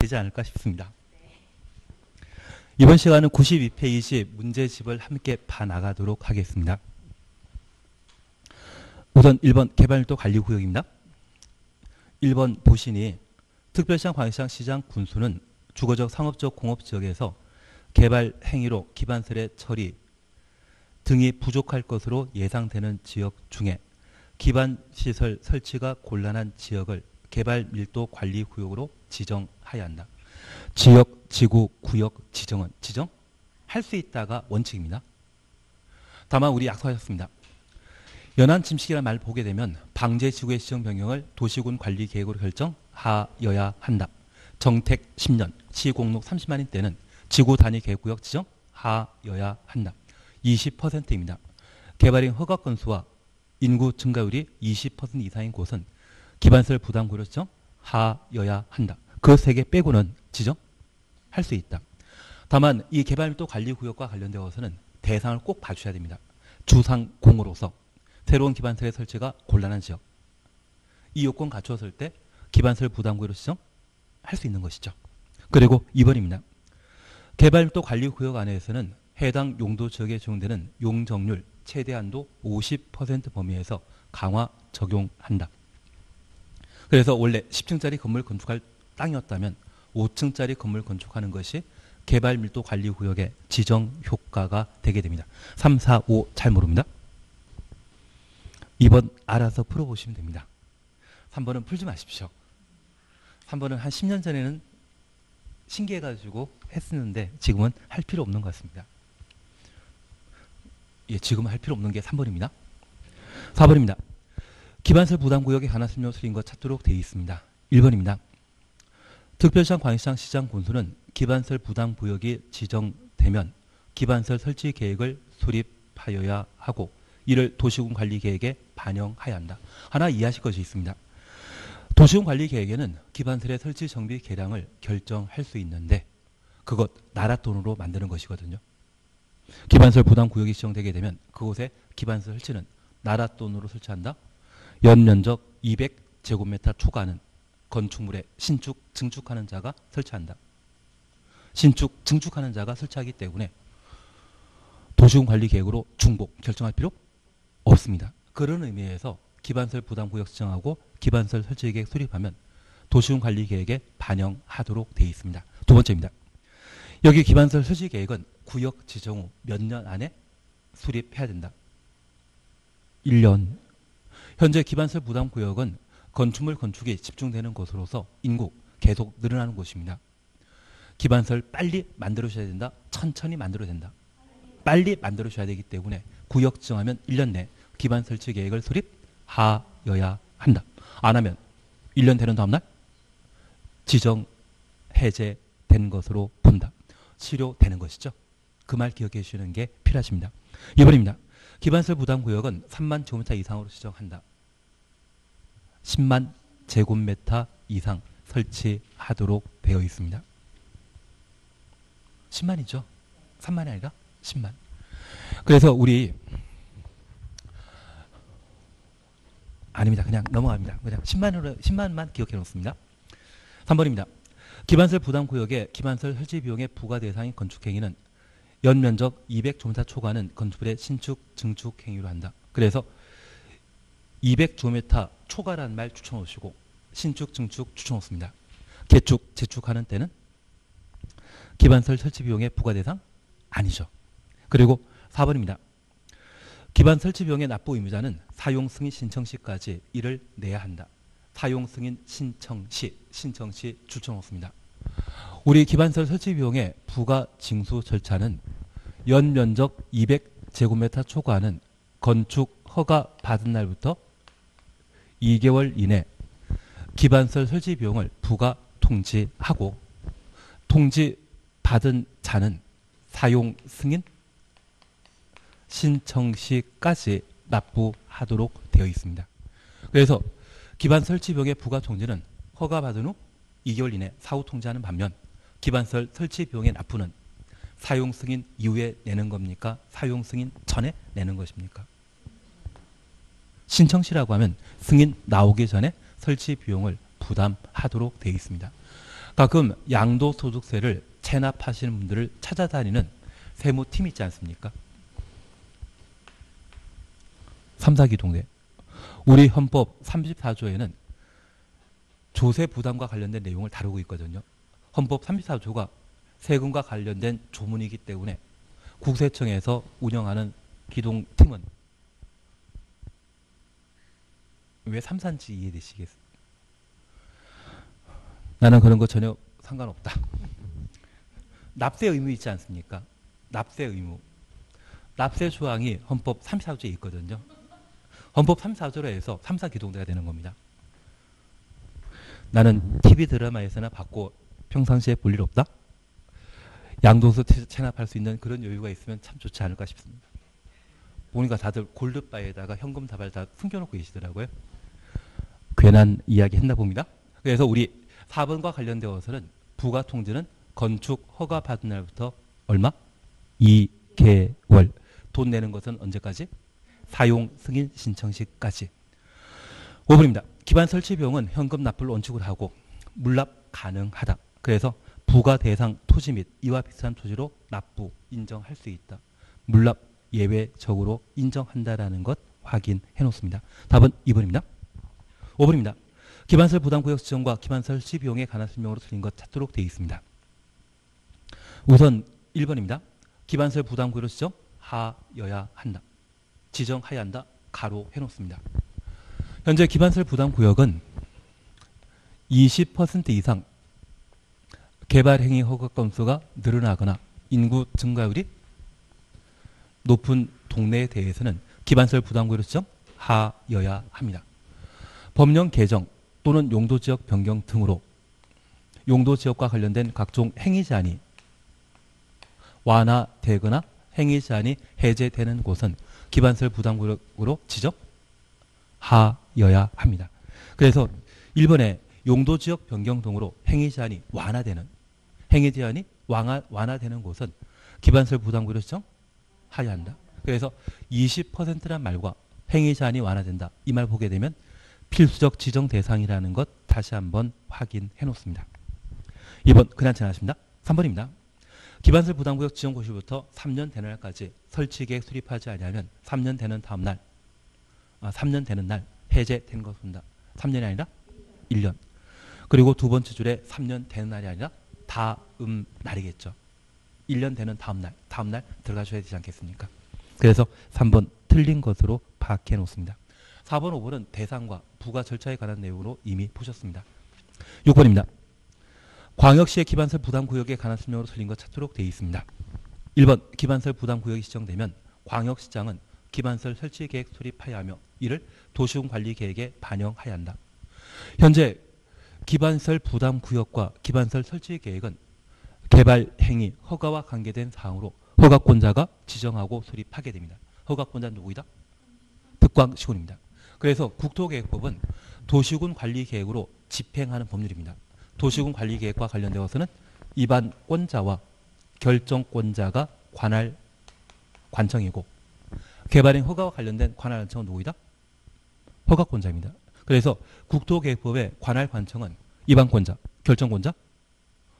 되지 않을까 싶습니다. 이번 시간은 92페이지 문제집을 함께 봐나가도록 하겠습니다. 우선 1번 개발밀도 관리구역입니다. 1번 보시니 특별시장, 광역시장, 시장, 군수는 주거적, 상업적, 공업지역에서 개발 행위로 기반설의 처리 등이 부족할 것으로 예상되는 지역 중에 기반시설 설치가 곤란한 지역을 개발 밀도 관리 구역으로 지정 하여야 한다. 지역, 지구, 구역 지정은 지정 할 수 있다가 원칙입니다. 다만 우리 약속하셨습니다. 연안 침식이라는 말을 보게 되면 방제 지구의 시정 변경을 도시군 관리 계획으로 결정하여야 한다. 정택 10년, 시공록 30만인 때는 지구 단위 계획구역 지정하여야 한다. 20%입니다. 개발인 허가 건수와 인구 증가율이 20% 이상인 곳은 기반설 부담구로 지정하여야 한다. 그 세 개 빼고는 지정할 수 있다. 다만 이 개발밀도 관리 구역과 관련되어서는 대상을 꼭 봐주셔야 됩니다. 주상공으로서 새로운 기반설의 설치가 곤란한 지역 이 요건 갖추었을 때 기반설 부담구로 지정할 수 있는 것이죠. 그리고 2번입니다. 개발밀도 관리 구역 안에서는 해당 용도 지역에 적용되는 용적률 최대한도 50% 범위에서 강화 적용한다. 그래서 원래 10층짜리 건물 건축할 땅이었다면 5층짜리 건물 건축하는 것이 개발 밀도 관리 구역의 지정 효과가 되게 됩니다. 3, 4, 5 잘 모릅니다. 2번 알아서 풀어보시면 됩니다. 3번은 풀지 마십시오. 3번은 한 10년 전에는 신기해가지고 했었는데 지금은 할 필요 없는 것 같습니다. 예, 지금은 할 필요 없는 게 3번입니다. 4번입니다. 기반설 부담구역에 관한 설명 수린 것 찾도록 되어 있습니다. 1번입니다. 특별시장, 광역시장, 시장, 군수는 기반설 부담 구역이 지정되면 기반설 설치 계획을 수립하여야 하고 이를 도시군 관리 계획에 반영하여야 한다. 하나 이해하실 것이 있습니다. 도시군 관리 계획에는 기반설의 설치 정비 계량을 결정할 수 있는데 그것 나라 돈으로 만드는 것이거든요. 기반설 부담 구역이 지정되게 되면 그곳에 기반설 설치는 나라 돈으로 설치한다. 연면적 200제곱미터 초과는 건축물에 신축, 증축하는 자가 설치한다. 신축, 증축하는 자가 설치하기 때문에 도시군 관리 계획으로 중복 결정할 필요 없습니다. 그런 의미에서 기반설 부담 구역 지정하고 기반설 설치 계획 수립하면 도시군 관리 계획에 반영하도록 되어 있습니다. 두 번째입니다. 여기 기반설 설치 계획은 구역 지정 후 몇 년 안에 수립해야 된다. 1년. 현재 기반설 부담 구역은 건축물 건축이 집중되는 곳으로서 인구 계속 늘어나는 곳입니다. 기반설 빨리 만들어줘야 된다. 천천히 만들어야 된다. 빨리 만들어줘야 되기 때문에 구역 지정하면 1년 내 기반 설치 계획을 수립하여야 한다. 안 하면 1년 되는 다음날 지정 해제된 것으로 본다. 치료되는 것이죠. 그 말 기억해 주시는 게 필요하십니다. 2번입니다. 기반설 부담 구역은 3만 제곱미터 이상으로 지정한다. 10만 제곱미터 이상 설치하도록 되어 있습니다. 10만이죠. 3만이 아니라 10만. 그래서 우리 아닙니다. 그냥 넘어갑니다. 그냥 10만으로 10만만 기억해 놓습니다. 3번입니다. 기반설 부담 구역의 기반설 설치 비용의 부과 대상인 건축 행위는 연면적 200 조미터 초과는 건축물의 신축, 증축 행위로 한다. 그래서 200조미터 초과라는 말 추천하시고 신축, 증축 추천했습니다. 개축, 재축하는 때는 기반설 설치 비용의 부과 대상 아니죠. 그리고 4번입니다. 기반 설치 비용의 납부 의무자는 사용 승인 신청 시까지 이를 내야 한다. 사용 승인 신청 시, 신청 시 추천했습니다. 우리 기반설 설치 비용의 부가 징수 절차는 연 면적 200제곱미터 초과하는 건축 허가 받은 날부터 2개월 이내 기반설 설치 비용을 부가 통지하고 통지 받은 자는 사용 승인 신청 시까지 납부하도록 되어 있습니다. 그래서 기반 설치 비용의 부가 통지는 허가 받은 후 2개월 이내 사후 통지하는 반면 기반설 설치 비용의 납부는 사용 승인 이후에 내는 겁니까? 사용 승인 전에 내는 것입니까? 신청시라고 하면 승인 나오기 전에 설치 비용을 부담하도록 되어 있습니다. 가끔 양도소득세를 체납하시는 분들을 찾아다니는 세무팀 있지 않습니까? 3, 4기 동네. 우리 헌법 34조에는 조세 부담과 관련된 내용을 다루고 있거든요. 헌법 34조가 세금과 관련된 조문이기 때문에 국세청에서 운영하는 기동팀은 왜 삼산지 이해되시겠어요? 나는 그런 거 전혀 상관없다. 납세 의무 있지 않습니까? 납세 의무. 납세 조항이 헌법 34조에 있거든요. 헌법 34조로 해서 3, 4기동대가 되는 겁니다. 나는 TV 드라마에서나 받고 평상시에 볼 일 없다? 양도소 체납할 수 있는 그런 여유가 있으면 참 좋지 않을까 싶습니다. 보니까 다들 골드바에다가 현금 다발 다 숨겨놓고 계시더라고요. 괜한 이야기 했나 봅니다. 그래서 우리 4번과 관련되어서는 부가 통지는 건축 허가 받은 날부터 얼마? 2개월. 돈 내는 것은 언제까지? 사용 승인 신청 시까지. 5번입니다. 기반 설치 비용은 현금 납부를 원칙으로 하고 물납 가능하다. 그래서 부가 대상 토지 및 이와 비슷한 토지로 납부 인정할 수 있다. 물납 예외적으로 인정한다라는 것 확인해 놓습니다. 답은 2번입니다. 5번입니다. 기반설 부담구역 지정과 기반설 시비용에 관한 설명으로 틀린 것 찾도록 되어 있습니다. 우선 1번입니다. 기반설 부담구역으로 지정하여야 한다. 지정하여야 한다. 가로 해놓습니다. 현재 기반설 부담구역은 20% 이상 개발행위 허가 건수가 늘어나거나 인구 증가율이 높은 동네에 대해서는 기반설 부담구역으로 지정하여야 합니다. 법령 개정 또는 용도 지역 변경 등으로 용도 지역과 관련된 각종 행위 제한이 완화되거나 행위 제한이 해제되는 곳은 기반설 부담구역으로 지적하여야 합니다. 그래서 1번에 용도 지역 변경 등으로 행위 제한이 완화되는 행위 제한이 완화, 완화되는 곳은 기반설 부담구역으로 지정하여야 한다. 그래서 20%란 말과 행위 제한이 완화된다. 이 말 보게 되면 필수적 지정 대상이라는 것 다시 한번 확인해 놓습니다. 2번 그냥 지나십니다. 3번입니다. 기반설 부담구역 지정 고시부터 3년 되는 날까지 설치계획 수립하지 않으면 3년 되는 다음 날, 아, 3년 되는 날 해제된 것입니다. 3년이 아니라 1년. 그리고 두 번째 줄에 3년 되는 날이 아니라 다음 날이겠죠. 1년 되는 다음 날, 다음 날 들어가셔야 되지 않겠습니까? 그래서 3번 틀린 것으로 파악해 놓습니다. 4번, 5번은 대상과 부가 절차에 관한 내용으로 이미 보셨습니다. 6번입니다. 광역시의 기반설 부담구역에 관한 설명으로 틀린 것 찾도록 되어 있습니다. 1번 기반설 부담구역이 지정되면 광역시장은 기반설 설치 계획 수립하여야 하며 이를 도시군 관리 계획에 반영하여야 한다. 현재 기반설 부담구역과 기반설 설치 계획은 개발 행위 허가와 관계된 사항으로 허가권자가 지정하고 수립하게 됩니다. 허가권자는 누구이다? 특광시군입니다. 그래서 국토계획법은 도시군 관리계획으로 집행하는 법률입니다. 도시군 관리계획과 관련되어서는 입안권자와 결정권자가 관할 관청이고 개발행 허가와 관련된 관할 관청은 누구이다? 허가권자입니다. 그래서 국토계획법의 관할 관청은 입안권자, 결정권자,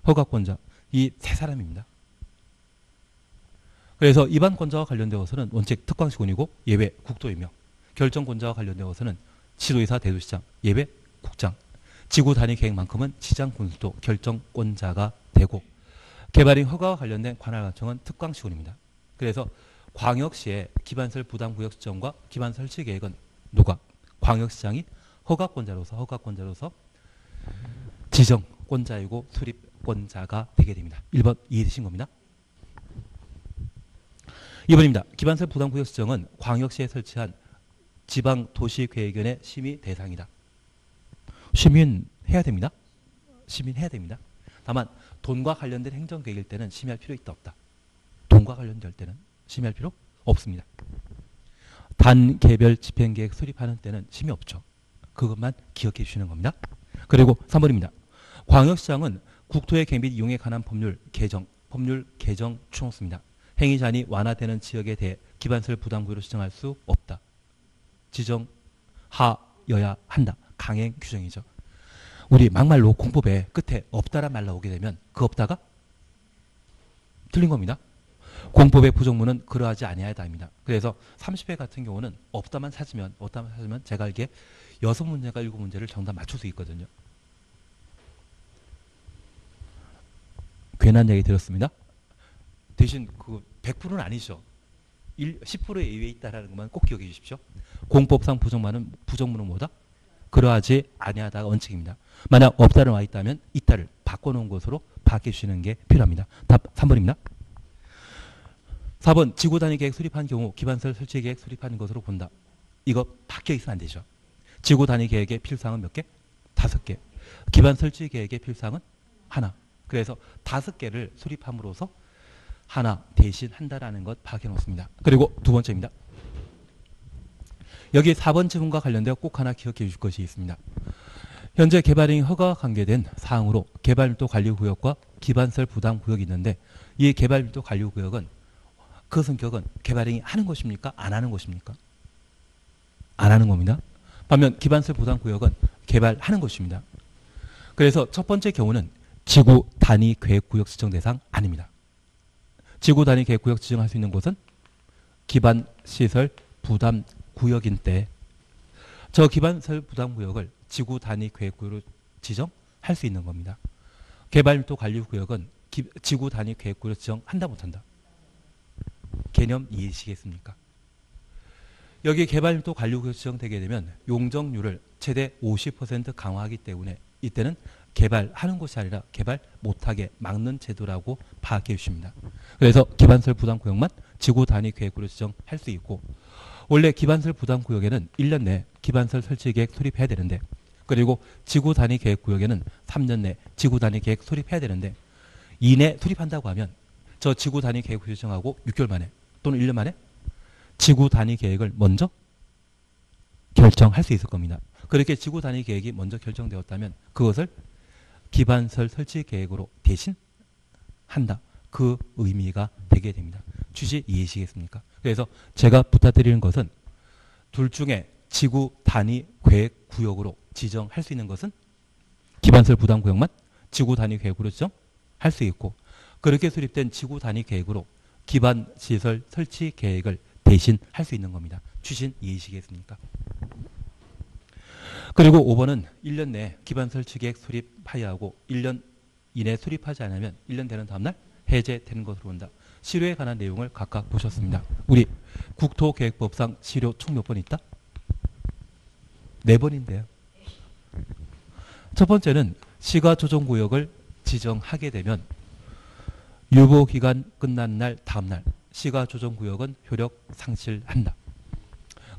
허가권자 이 세 사람입니다. 그래서 입안권자와 관련되어서는 원칙 특광시군이고 예외 국토이며 결정권자와 관련되어서는 지도이사 대도시장, 예배 국장, 지구 단위 계획만큼은 시장 군수도 결정권자가 되고 개발인 허가와 관련된 관할관청은 특광시군입니다. 그래서 광역시의 기반설 부담구역 지정과 기반 설 치 계획은 누가 광역시장이 허가권자로서 허가권자로서 지정권자이고 수립권자가 되게 됩니다. 1번 이해되신 겁니다. 2번입니다. 기반설 부담구역 지정은 광역시에 설치한 지방 도시계획위원회 심의 대상이다. 심의해야 됩니다. 심의해야 됩니다. 다만 돈과 관련된 행정계획일 때는 심의할 필요 있다 없다. 돈과 관련될 때는 심의할 필요 없습니다. 단계별 집행계획 수립하는 때는 심의 없죠. 그것만 기억해 주시는 겁니다. 그리고 3번입니다. 광역시장은 국토의 개및 이용에 관한 법률 개정, 법률 개정 추놓습니다. 행위 잔이 완화되는 지역에 대해 기반설 부담구로 지정할 수 없다. 지정하여야 한다. 강행 규정이죠. 우리 막말로 공법에 끝에 없다란 말 나오게 되면 그 없다가 틀린 겁니다. 공법의 부정문은 그러하지 아니하다입니다. 그래서 30회 같은 경우는 없다만 찾으면 없다만 찾으면 제가 알기에 여섯 문제가 일곱 문제를 정답 맞출 수 있거든요. 괜한 얘기 들었습니다. 대신 그 100%는 아니죠. 1, 10% 이외에 있다라는 것만 꼭 기억해 주십시오. 공법상 부정문은 부정문은 뭐다? 그러하지 아니하다가 원칙입니다. 만약 없다를 와 있다면 있다를 바꿔놓은 것으로 바뀌시는 게 필요합니다. 답 3번입니다. 4번 지구 단위 계획 수립한 경우 기반설 설치 계획 수립한 것으로 본다. 이거 바뀌어 있으면 안 되죠. 지구 단위 계획의 필사항은 몇 개? 다섯 개. 기반 설치 계획의 필사항은 하나. 그래서 다섯 개를 수립함으로써 하나 대신 한다라는 것 박여놓습니다. 그리고 두 번째입니다. 여기 4번 지문과 관련되어 꼭 하나 기억해 주실 것이 있습니다. 현재 개발행위 허가가 관계된 사항으로 개발밀도 관리구역과 기반설 부담구역이 있는데 이 개발밀도 관리구역은 그 성격은 개발행위 하는 것입니까? 안 하는 것입니까? 안 하는 겁니다. 반면 기반설 부담구역은 개발하는 것입니다. 그래서 첫 번째 경우는 지구 단위 계획구역 지정 대상 아닙니다. 지구 단위 계획구역 지정할 수 있는 곳은 기반 시설 부담 구역인 때 저 기반설 부담 구역을 지구 단위 계획구역으로 지정할 수 있는 겁니다. 개발 밀도 관리 구역은 기, 지구 단위 계획구역으로 지정한다 못한다. 개념 이해시겠습니까? 여기 개발 밀도 관리 구역 지정되게 되면 용적률을 최대 50% 강화하기 때문에 이때는 개발하는 것이 아니라 개발 못하게 막는 제도라고 파악해 주십니다. 그래서 기반설 부담 구역만 지구 단위 계획으로 지정할 수 있고 원래 기반설 부담 구역에는 1년 내 기반설 설치 계획 수립해야 되는데 그리고 지구 단위 계획 구역에는 3년 내 지구 단위 계획 수립해야 되는데 이내 수립한다고 하면 저 지구 단위 계획 지정하고 6개월 만에 또는 1년 만에 지구 단위 계획을 먼저 결정할 수 있을 겁니다. 그렇게 지구 단위 계획이 먼저 결정되었다면 그것을 기반설 설치 계획으로 대신 한다. 그 의미가 되게 됩니다. 취지 이해시겠습니까? 그래서 제가 부탁드리는 것은 둘 중에 지구 단위 계획 구역으로 지정할 수 있는 것은 기반설 부담 구역만 지구 단위 계획으로 지정할 수 있고 그렇게 수립된 지구 단위 계획으로 기반 시설 설치 계획을 대신 할 수 있는 겁니다. 취신 이해시겠습니까? 그리고 5번은 1년 내 기반 설 치 계획 수립하여하고 1년 이내 수립하지 않으면 1년 되는 다음날 해제되는 것으로 본다. 실효에 관한 내용을 각각 보셨습니다. 우리 국토계획법상 실효 총 몇 번 있다? 네 번인데요. 첫 번째는 시가조정구역을 지정하게 되면 유보기간 끝난 날 다음 날 시가조정구역은 효력 상실한다.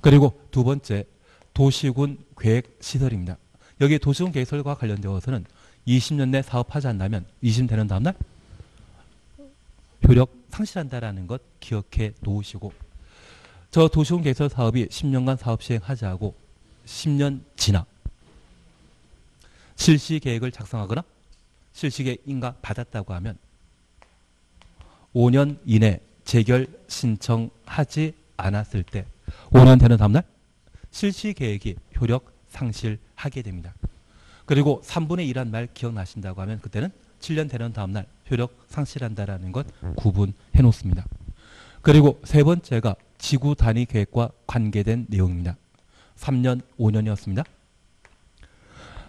그리고 두 번째 도시군 계획 시설입니다. 여기 도시군 계획 설과 관련되어서는 20년 내 사업하지 않다면 20년 되는 다음 날 효력 상실한다라는 것 기억해 놓으시고 저 도시군 개설 사업이 10년간 사업 시행하지 하고 10년 지나 실시 계획을 작성하거나 실시 계획 인가 받았다고 하면 5년 이내 재결 신청하지 않았을 때 5년 되는 다음날 실시 계획이 효력 상실하게 됩니다. 그리고 3분의 1한 말 기억나신다고 하면 그때는 7년 되는 다음날 효력 상실한다라는 것 구분해 놓습니다. 그리고 세 번째가 지구 단위 계획과 관계된 내용입니다. 3년, 5년이었습니다.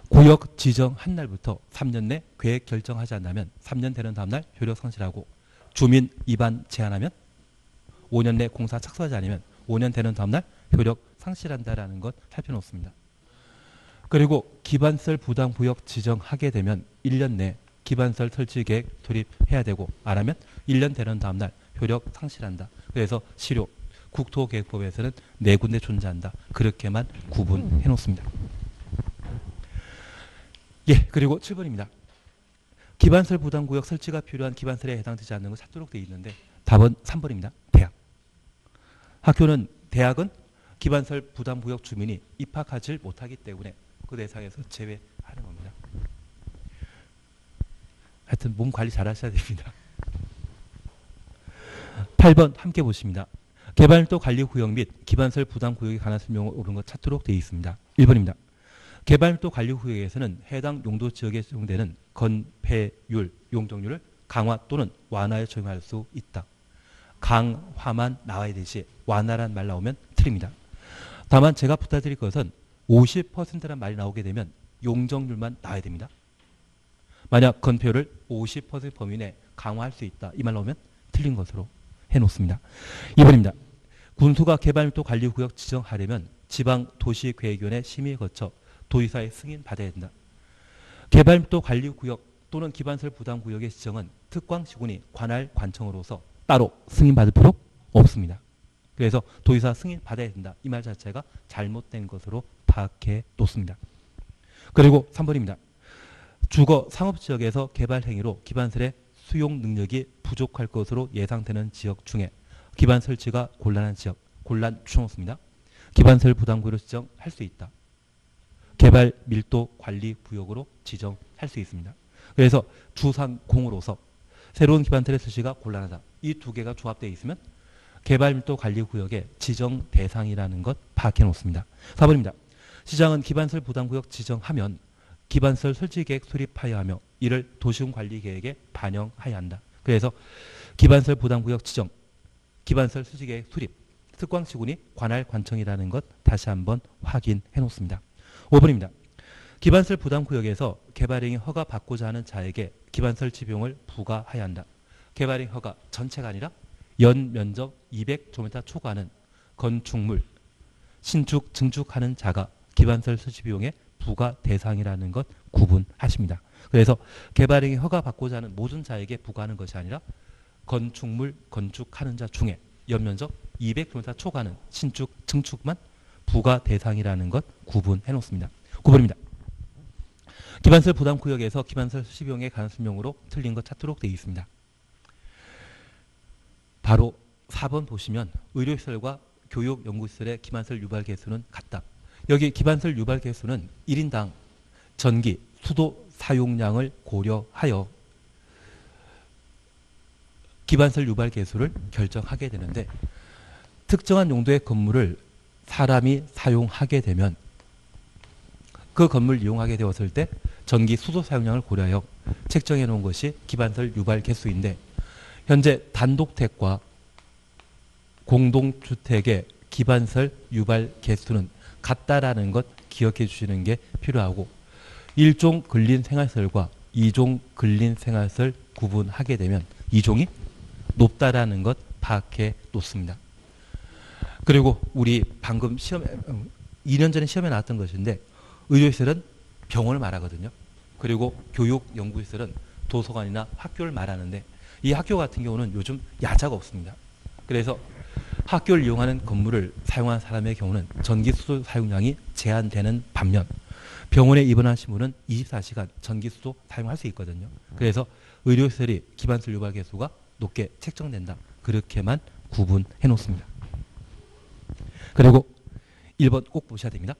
구역 지정 한 날부터 3년 내 계획 결정하지 않으면 3년 되는 다음날 효력 상실하고 주민 위반 제한하면 5년 내 공사 착수하지 않으면 5년 되는 다음날 효력 상실한다라는 것 살펴놓습니다. 그리고 기반설 부담 구역 지정하게 되면 1년 내 기반설 설치 계획 돌입해야 되고 안 하면 1년 되는 다음 날 효력 상실한다. 그래서 실효 국토계획법에서는 네 군데 존재한다. 그렇게만 구분해 놓습니다. 예, 그리고 7번입니다. 기반설 부담 구역 설치가 필요한 기반설에 해당되지 않는 것 찾도록 되어 있는데 답은 3번입니다. 대학. 학교는 대학은 기반설 부담 구역 주민이 입학하지 못하기 때문에 그 대상에서 제외하는 겁니다. 하여튼 몸 관리 잘 하셔야 됩니다. 8번 함께 보십니다. 개발도 관리 구역 및 기반설 부담 구역에 관한 설명을 옳은 것 찾도록 되어 있습니다. 1번입니다. 개발도 관리 구역에서는 해당 용도 지역에 적용되는 건폐율, 용적률을 강화 또는 완화에 적용할 수 있다. 강화만 나와야 되지 완화란 말 나오면 틀립니다. 다만 제가 부탁드릴 것은 50%란 말이 나오게 되면 용적률만 나와야 됩니다. 만약 건폐율을 50% 범위 내 강화할 수 있다. 이 말 나오면 틀린 것으로 해놓습니다. 2번입니다. 군수가 개발밀도 관리구역 지정하려면 지방 도시계획위원회 심의 거쳐 도의사의 승인 받아야 된다. 개발밀도 관리구역 또는 기반설 부담구역의 지정은 특광시군이 관할 관청으로서 따로 승인받을 필요 없습니다. 그래서 도의사 승인 받아야 된다. 이 말 자체가 잘못된 것으로 파악해 놓습니다. 그리고 3번입니다. 주거 상업지역에서 개발 행위로 기반설의 수용 능력이 부족할 것으로 예상되는 지역 중에 기반 설치가 곤란한 지역, 곤란 추천없습니다. 기반설 부담구로 지정할 수 있다. 개발 밀도 관리 구역으로 지정할 수 있습니다. 그래서 주상공으로서 새로운 기반설의 설치가 곤란하다. 이 두 개가 조합되어 있으면 개발 밀도 관리 구역의 지정 대상이라는 것 파악해 놓습니다. 4번입니다. 시장은 기반설 부담구역 지정하면 기반설 설치계획 수립하여야 하며 이를 도시군관리계획에 반영하여야 한다. 그래서 기반설 부담구역 지정, 기반설 설치계획 수립, 특광시군이 관할 관청이라는 것 다시 한번 확인해 놓습니다. 5번입니다. 기반설 부담구역에서 개발행위 허가 받고자 하는 자에게 기반설치 비용을 부과해야 한다. 개발행 허가 전체가 아니라 연 면적 200km 초과하는 건축물, 신축, 증축하는 자가 기반설 설치 비용의 부과 대상이라는 것 구분하십니다. 그래서 개발행위 허가 받고자 하는 모든 자에게 부과하는 것이 아니라 건축물 건축하는 자 중에 연면적 200km 초과는 신축 증축만 부과 대상이라는 것 구분해 놓습니다. 9번입니다. 기반설 부담 구역에서 기반설 수비용의 가능성명으로 틀린 것 찾도록 되어 있습니다. 바로 4번 보시면 의료시설과 교육연구시설의 기반설 유발 개수는 같다. 여기 기반설 유발 개수는 1인당 전기, 수도 사용량을 고려하여 기반설 유발 개수를 결정하게 되는데 특정한 용도의 건물을 사람이 사용하게 되면 그 건물 이용하게 되었을 때 전기 수도 사용량을 고려하여 책정해 놓은 것이 기반설 유발 개수인데 현재 단독택과 공동주택의 기반설 유발 개수는 같다라는 것 기억해 주시는 게 필요하고 일종 근린 생활설과 이종 근린 생활설 구분하게 되면 이종이 높다라는 것 파악해 놓습니다. 그리고 우리 방금 시험 2년 전에 시험에 나왔던 것인데 의료시설은 병원을 말하거든요. 그리고 교육연구시설은 도서관이나 학교를 말하는데 이 학교 같은 경우는 요즘 야자가 없습니다. 그래서 학교를 이용하는 건물을 사용한 사람의 경우는 전기 수도 사용량이 제한되는 반면 병원에 입원하신 분은 24시간 전기 수도 사용할 수 있거든요. 그래서 의료시설이 기반술 유발 개수가 높게 책정된다. 그렇게만 구분해 놓습니다. 그리고 1번 꼭 보셔야 됩니다.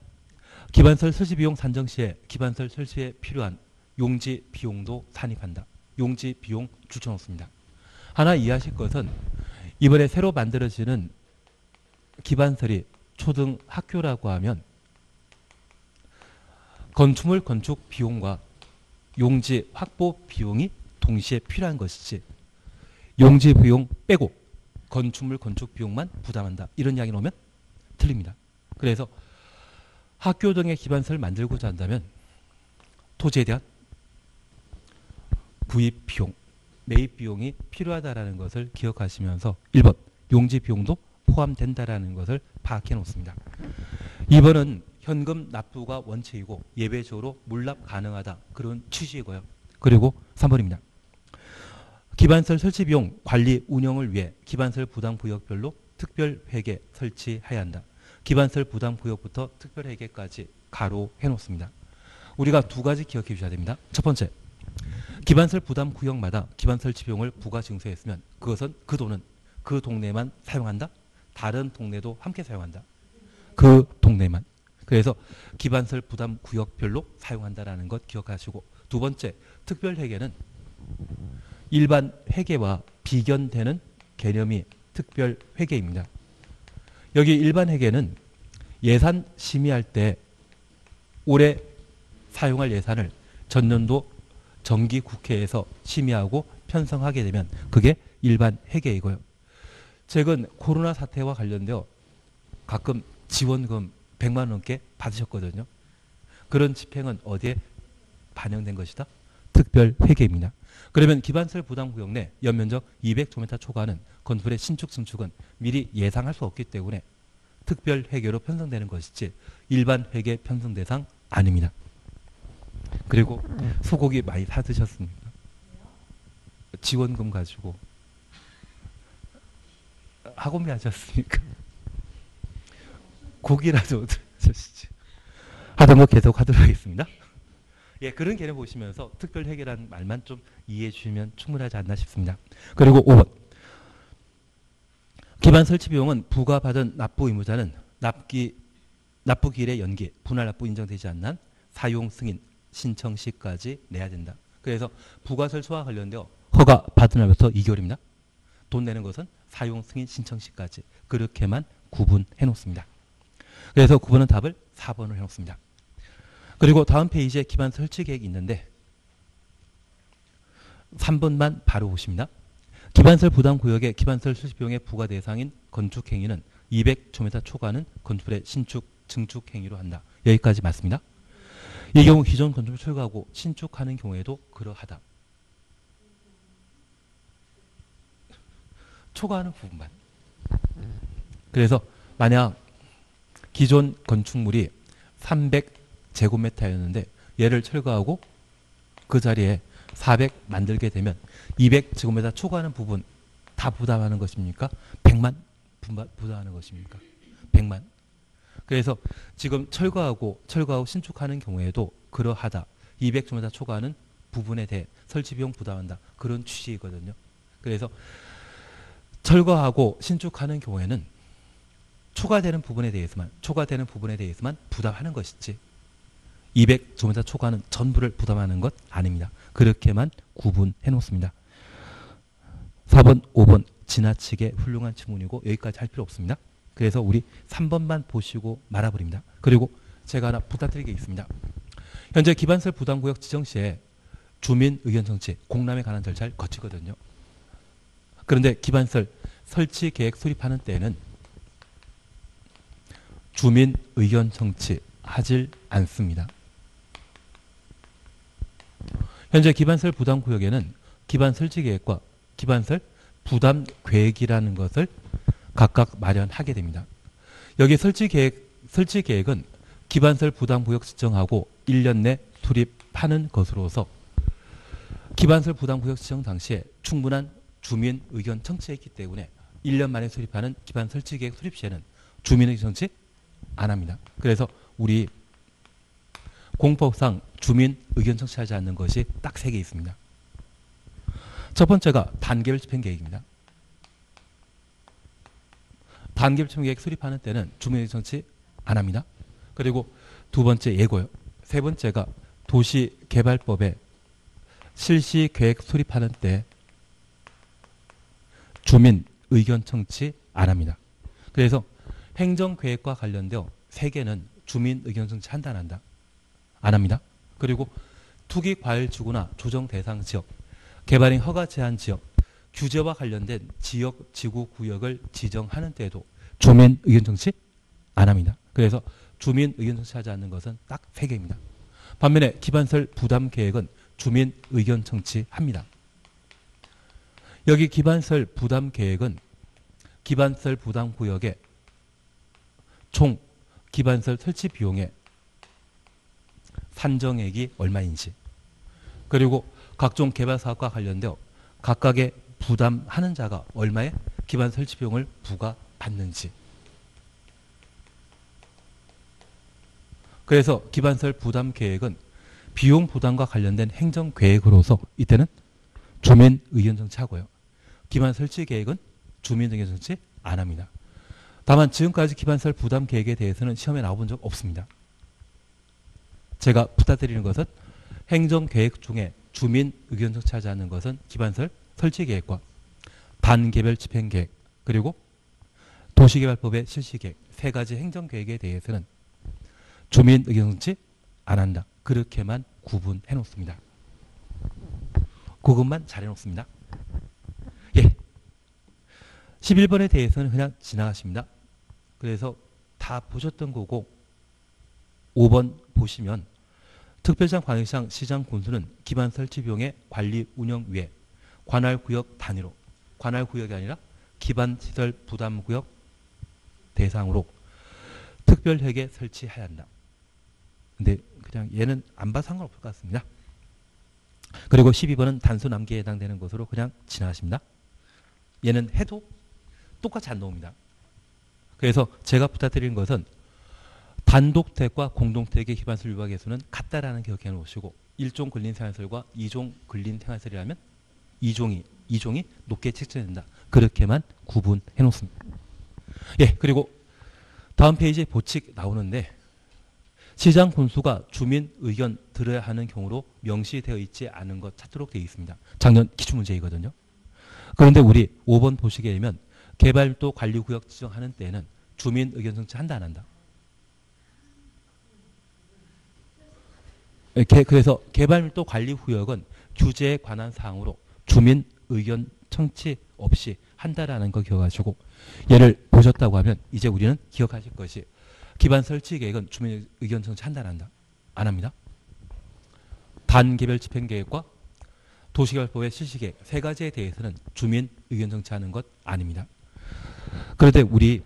기반설 설치 비용 산정 시에 기반설 설치에 필요한 용지 비용도 산입한다. 용지 비용 줄쳐놓습니다. 하나 이해하실 것은 이번에 새로 만들어지는 기반설이 초등 학교라고 하면 건축물 건축 비용과 용지 확보 비용이 동시에 필요한 것이지 용지 비용 빼고 건축물 건축 비용만 부담한다. 이런 이야기 나오면 틀립니다. 그래서 학교 등의 기반설을 만들고자 한다면 토지에 대한 구입 비용, 매입 비용이 필요하다라는 것을 기억하시면서 1번 용지 비용도 포함된다라는 것을 파악해 놓습니다. 2번은 현금 납부가 원칙이고 예외적으로 물납 가능하다 그런 취지이고요. 그리고 3번입니다. 기반설 설치 비용 관리 운영을 위해 기반설 부담 구역별로 특별 회계 설치해야 한다. 기반설 부담 구역부터 특별 회계까지 가로 해 놓습니다. 우리가 두 가지 기억해 주셔야 됩니다. 첫 번째, 기반설 부담 구역마다 기반설 지비용을 부가 증서했으면 그것은 그 돈은 그 동네만 사용한다. 다른 동네도 함께 사용한다. 그 동네만. 그래서 기반설 부담 구역별로 사용한다라는 것 기억하시고 두 번째 특별 회계는 일반 회계와 비견되는 개념이 특별 회계입니다. 여기 일반 회계는 예산 심의할 때 올해 사용할 예산을 전년도 정기 국회에서 심의하고 편성하게 되면 그게 일반 회계이고요. 최근 코로나 사태와 관련되어 가끔 지원금 100만 원 넘게 받으셨거든요. 그런 집행은 어디에 반영된 것이다? 특별 회계입니다. 그러면 기반설 부담구역 내 연면적 200제곱미터 초과하는 건물의 신축 증축은 미리 예상할 수 없기 때문에 특별 회계로 편성되는 것이지 일반 회계 편성 대상 아닙니다. 그리고 소고기 많이 사 드셨습니까? 지원금 가지고 학원비 하셨습니까? 고기라도 드시지. 하던 거 계속 하도록 하겠습니다. 예, 그런 개념 보시면서 특별 회계라는 말만 좀 이해해 주시면 충분하지 않나 싶습니다. 그리고 5번. 기반 설치 비용은 부과받은 납부 의무자는 납기 납부기일의 연기, 분할 납부 인정되지 않는 사용 승인 신청 시까지 내야 된다. 그래서 부가 설치와 관련되어 허가 받은 날부터 2개월입니다. 돈 내는 것은 사용 승인 신청 시까지 그렇게만 구분해 놓습니다. 그래서 구분은 답을 4번을 해 놓습니다. 그리고 다음 페이지에 기반 설치 계획이 있는데 3번만 바로 보십니다. 기반설 부담 구역의 기반설 설치 비용의 부과 대상인 건축 행위는 200조미터 초과하는 건물의 신축, 증축 행위로 한다. 여기까지 맞습니다. 이 경우 기존 건축을 철거하고 신축하는 경우에도 그러하다. 초과하는 부분만. 그래서 만약 기존 건축물이 300제곱미터였는데 얘를 철거하고 그 자리에 400 만들게 되면 200제곱미터 초과하는 부분 다 부담하는 것입니까? 100만 부담하는 것입니까? 100만. 그래서 지금 철거하고 철거하고 신축하는 경우에도 그러하다. 200제곱미터 초과하는 부분에 대해 설치 비용 부담한다. 그런 취지이거든요. 그래서 철거하고 신축하는 경우에는 초과되는 부분에 대해서만 초과되는 부분에 대해서만 부담하는 것이지 200조미터 초과는 전부를 부담하는 것 아닙니다. 그렇게만 구분해 놓습니다. 4번, 5번 지나치게 훌륭한 질문이고 여기까지 할 필요 없습니다. 그래서 우리 3번만 보시고 말아버립니다. 그리고 제가 하나 부탁드리게 있습니다. 현재 기반설 부담구역 지정 시에 주민 의견 정치, 공람에 관한 절차를 거치거든요. 그런데 기반설 설치 계획 수립하는 때에는 주민 의견 정치 하질 않습니다. 현재 기반설 부담 구역에는 기반 설치 계획과 기반설 부담 계획이라는 것을 각각 마련하게 됩니다. 여기 설치 계획 설치 계획은 기반설 부담 구역 지정하고 1년 내 수립하는 것으로서 기반설 부담 구역 지정 당시에 충분한 주민 의견 청취했기 때문에 1년 만에 수립하는 기반 설치 계획 수립 시에는 주민 의견 청취 안 합니다. 그래서 우리 공법상 주민 의견 청취하지 않는 것이 딱 세 개 있습니다. 첫 번째가 단계별 집행 계획입니다. 집행 계획 수립하는 때는 주민 의견 청취 안 합니다. 그리고 두 번째 예고요. 세 번째가 도시개발법에 실시 계획 수립하는 때 주민 의견 청취 안 합니다. 그래서 행정계획과 관련되어 세 개는 주민 의견 청취 한단한다. 안 합니다. 그리고 투기 과일 주구나 조정 대상 지역, 개발행 허가 제한 지역, 규제와 관련된 지역 지구 구역을 지정하는 때에도 주민 의견 청취 안 합니다. 그래서 주민 의견 청취하지 않는 것은 딱세 개입니다. 반면에 기반설 부담 계획은 주민 의견 청취합니다. 여기 기반설 부담 계획은 기반설 부담 구역에 총 기반설 설치 비용의 산정액이 얼마인지 그리고 각종 개발 사업과 관련되어 각각의 부담하는 자가 얼마의 기반 설치 비용을 부과받는지 그래서 기반설 부담 계획은 비용 부담과 관련된 행정 계획으로서 이때는 주민 의견 정치하고요. 기반 설치 계획은 주민 의견 정치 안 합니다. 다만 지금까지 기반설 부담 계획에 대해서는 시험에 나와본 적 없습니다. 제가 부탁드리는 것은 행정 계획 중에 주민 의견 정치하지 않는 것은 기반설 설치 계획과 단계별 집행 계획 그리고 도시개발법의 실시 계획 세 가지 행정 계획에 대해서는 주민 의견 정치 안 한다. 그렇게만 구분해 놓습니다. 그것만 잘 해 놓습니다. 예. 11번에 대해서는 그냥 지나가십니다. 그래서 다 보셨던 거고 5번 보시면 특별시장 광역시장 시장 군수는 기반 설치 비용의 관리 운영 외 관할 구역 단위로 관할 구역이 아니라 기반 시설 부담 구역 대상으로 특별 회계 설치해야 한다. 근데 그냥 얘는 안 봐도 상관없을 것 같습니다. 그리고 12번은 단수 남기에 해당되는 것으로 그냥 지나가십니다. 얘는 해도 똑같이 안 나옵니다. 그래서 제가 부탁드리는 것은 단독택과 공동택의 기반설 유박 개수는 같다라는 기억해 놓으시고 1종 근린 생활설과 2종 근린 생활설이라면 2종이 2종이 높게 책정된다. 그렇게만 구분해 놓습니다. 예, 그리고 다음 페이지에 보칙 나오는데 시장 군수가 주민 의견 들어야 하는 경우로 명시되어 있지 않은 것 찾도록 되어 있습니다. 작년 기출 문제이거든요. 그런데 우리 5번 보시게 되면 개발도 관리구역 지정하는 때에는 주민 의견 정치 한다 안 한다? 예, 그래서 개발도 관리구역은 규제에 관한 사항으로 주민 의견 청취 없이 한다라는 거 기억하시고 얘를 보셨다고 하면 이제 우리는 기억하실 것이 기반 설치 계획은 주민 의견 청취 한다 안 합니다. 단계별 집행 계획과 도시개발법의 실시 계획 세 가지에 대해서는 주민 의견 정치하는 것 아닙니다. 그런데 우리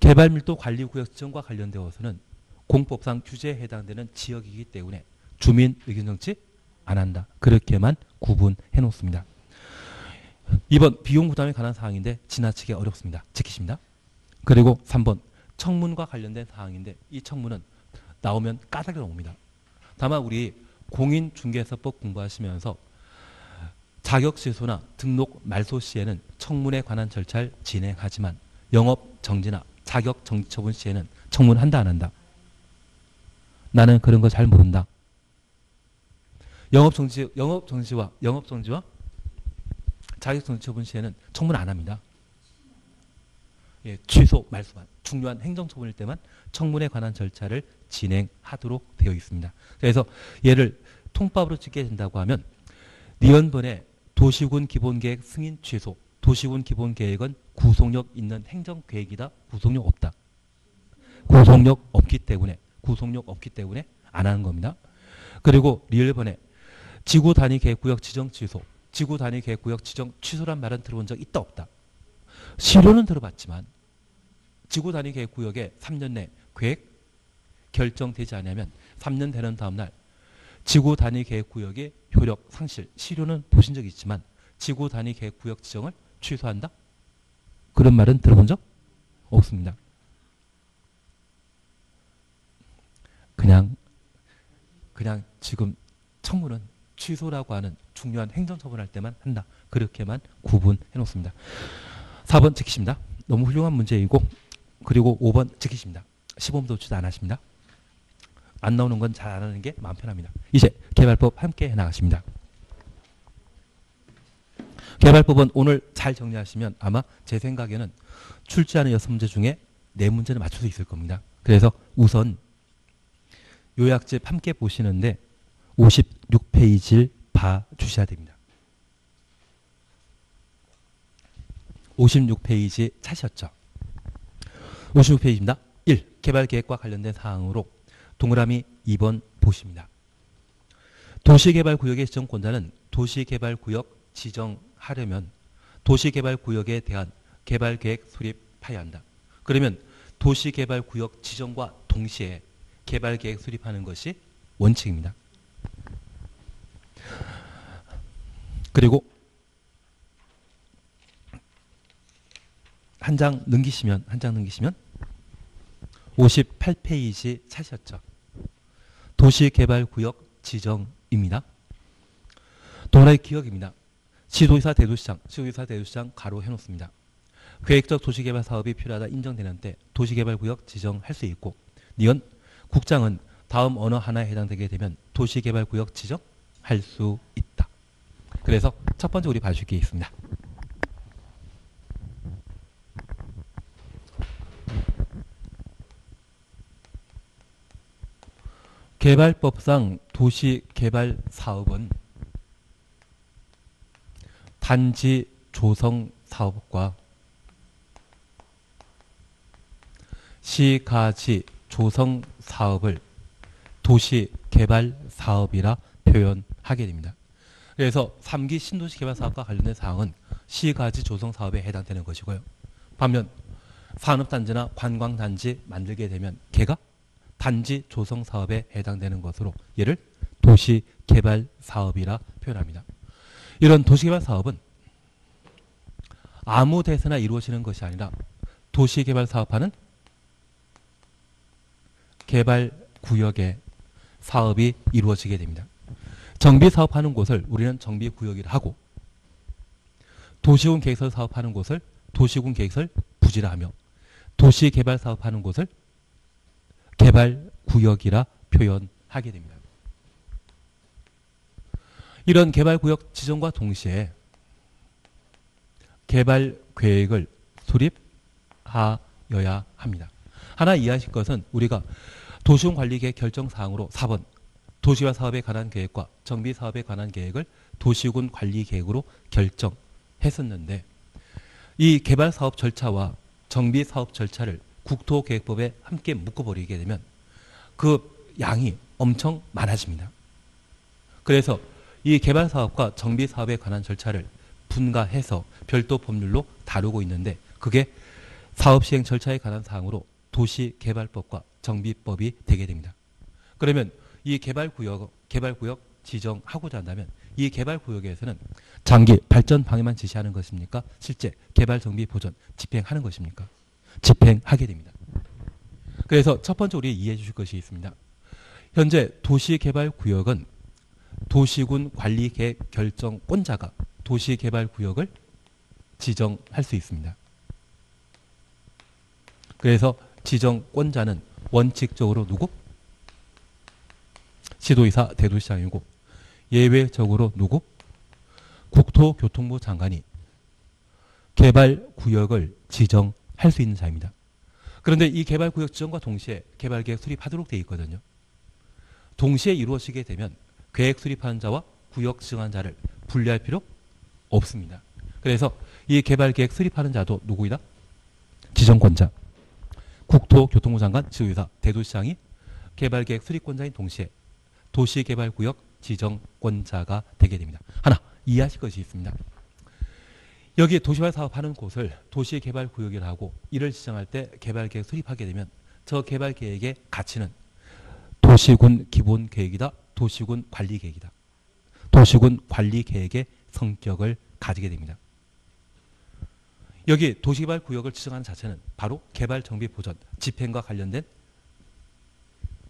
개발밀도 관리 구역 지정과 관련되어서는 공법상 규제에 해당되는 지역이기 때문에 주민 의견 정치 안 한다. 그렇게만 구분해 놓습니다. 이번 비용 부담에 관한 사항인데 지나치게 어렵습니다. 지키십니다. 그리고 3번 청문과 관련된 사항인데 이 청문은 나오면 까닭이 나옵니다. 다만 우리 공인중개사법 공부하시면서 자격 취소나 등록 말소 시에는 청문에 관한 절차를 진행하지만 영업 정지나 자격 정지 처분 시에는 청문한다 안 한다. 나는 그런 거 잘 모른다. 영업 정지 영업 정지와 영업 정지와 자격 정지 처분 시에는 청문 안 합니다. 예, 취소 말소만 중요한 행정 처분일 때만 청문에 관한 절차를 진행하도록 되어 있습니다. 그래서 얘를 통밥으로 찍게 된다고 하면 니은번에 도시군 기본계획 승인 취소 도시군 기본계획은 구속력 있는 행정계획이다 구속력 없다 구속력 없기 때문에 구속력 없기 때문에 안 하는 겁니다. 그리고 리을번에 지구 단위 계획구역 지정 취소 지구 단위 계획구역 지정 취소란 말은 들어본 적 있다 없다 시료는 들어봤지만 지구 단위 계획 구역에 3년 내 계획 결정되지 않으면 3년 되는 다음 날 지구 단위 계획 구역의 효력 상실 시료는 보신 적이 있지만 지구 단위 계획 구역 지정을 취소한다? 그런 말은 들어본 적 없습니다. 그냥 그냥 지금 청문은 취소라고 하는 중요한 행정처분 할 때만 한다. 그렇게만 구분해 놓습니다. 4번 지키십니다. 너무 훌륭한 문제이고 그리고 5번 지키십니다. 시범도 주도 안 하십니다. 안 나오는 건 잘 안 하는 게 마음 편합니다. 이제 개발법 함께 해나가십니다. 개발법은 오늘 잘 정리하시면 아마 제 생각에는 출제하는 여섯 문제 중에 네 문제는 맞출 수 있을 겁니다. 그래서 우선 요약집 함께 보시는데 56페이지를 봐 주셔야 됩니다. 56페이지 찾으셨죠? 56페이지입니다. 1. 개발 계획과 관련된 사항으로 동그라미 2번 보십니다. 도시개발구역의 지정권자는 도시개발구역 지정하려면 도시개발구역에 대한 개발계획 수립해야 한다. 그러면 도시개발구역 지정과 동시에 개발계획 수립하는 것이 원칙입니다. 그리고 한 장 넘기시면 한 장 넘기시면 58페이지 찾으셨죠. 도시개발구역 지정입니다. 동라의 기억입니다. 지도의사 대도시장, 지도의사 대도시장 가로 해놓습니다. 계획적 도시개발 사업이 필요하다 인정되는 때 도시개발구역 지정할 수 있고 니은 국장은 다음 언어 하나에 해당되게 되면 도시개발구역 지정 할 수 있다. 그래서 첫 번째 우리 봐줄 게 있습니다. 개발법상 도시개발 사업은 단지 조성 사업과 시가지 조성 사업을 도시개발 사업이라 표현 하게 됩니다. 그래서 3기 신도시 개발 사업과 관련된 사항은 시가지 조성 사업에 해당되는 것이고요. 반면 산업단지나 관광단지 만들게 되면 개가 단지 조성 사업에 해당되는 것으로 얘를 도시 개발 사업이라 표현합니다. 이런 도시 개발 사업은 아무 데서나 이루어지는 것이 아니라 도시 개발 사업하는 개발 구역에 사업이 이루어지게 됩니다. 정비 사업하는 곳을 우리는 정비 구역이라 하고 도시군 계획설 사업하는 곳을 도시군 계획설 부지라 하며 도시 개발 사업하는 곳을 개발 구역이라 표현하게 됩니다. 이런 개발 구역 지정과 동시에 개발 계획을 수립하여야 합니다. 하나 이해하실 것은 우리가 도시군 관리 계획 결정 사항으로 4번 도시화 사업에 관한 계획과 정비 사업에 관한 계획을 도시군 관리 계획으로 결정했었는데 이 개발 사업 절차와 정비 사업 절차를 국토계획법에 함께 묶어버리게 되면 그 양이 엄청 많아집니다. 그래서 이 개발 사업과 정비 사업에 관한 절차를 분가해서 별도 법률로 다루고 있는데 그게 사업 시행 절차에 관한 사항으로 도시개발법과 정비법이 되게 됩니다. 그러면 이 개발구역, 개발구역 지정하고자 한다면 이 개발구역에서는 장기 발전 방해만 지시하는 것입니까? 실제 개발 정비 보전 집행하는 것입니까? 집행하게 됩니다. 그래서 첫 번째 우리 이해해 주실 것이 있습니다. 현재 도시개발구역은 도시군 관리계획 결정권자가 도시개발구역을 지정할 수 있습니다. 그래서 지정권자는 원칙적으로 누구? 시도의사 대도시장이고 예외적으로 누구? 국토교통부 장관이 개발 구역을 지정할 수 있는 자입니다. 그런데 이 개발 구역 지정과 동시에 개발 계획 수립하도록 되어 있거든요. 동시에 이루어지게 되면 계획 수립하는 자와 구역 지정한 자를 분리할 필요 없습니다. 그래서 이 개발 계획 수립하는 자도 누구이다? 지정권자. 국토교통부 장관, 지도의사, 대도시장이 개발 계획 수립권자인 동시에 도시개발구역 지정권자가 되게 됩니다. 하나 이해하실 것이 있습니다. 여기 도시화 사업하는 곳을 도시개발구역이라고 이를 지정할 때 개발계획 수립하게 되면 저 개발계획의 가치는 도시군 기본계획이다. 도시군 관리계획이다. 도시군 관리계획의 성격을 가지게 됩니다. 여기 도시개발 구역을 지정하는 자체는 바로 개발 정비 보전 집행과 관련된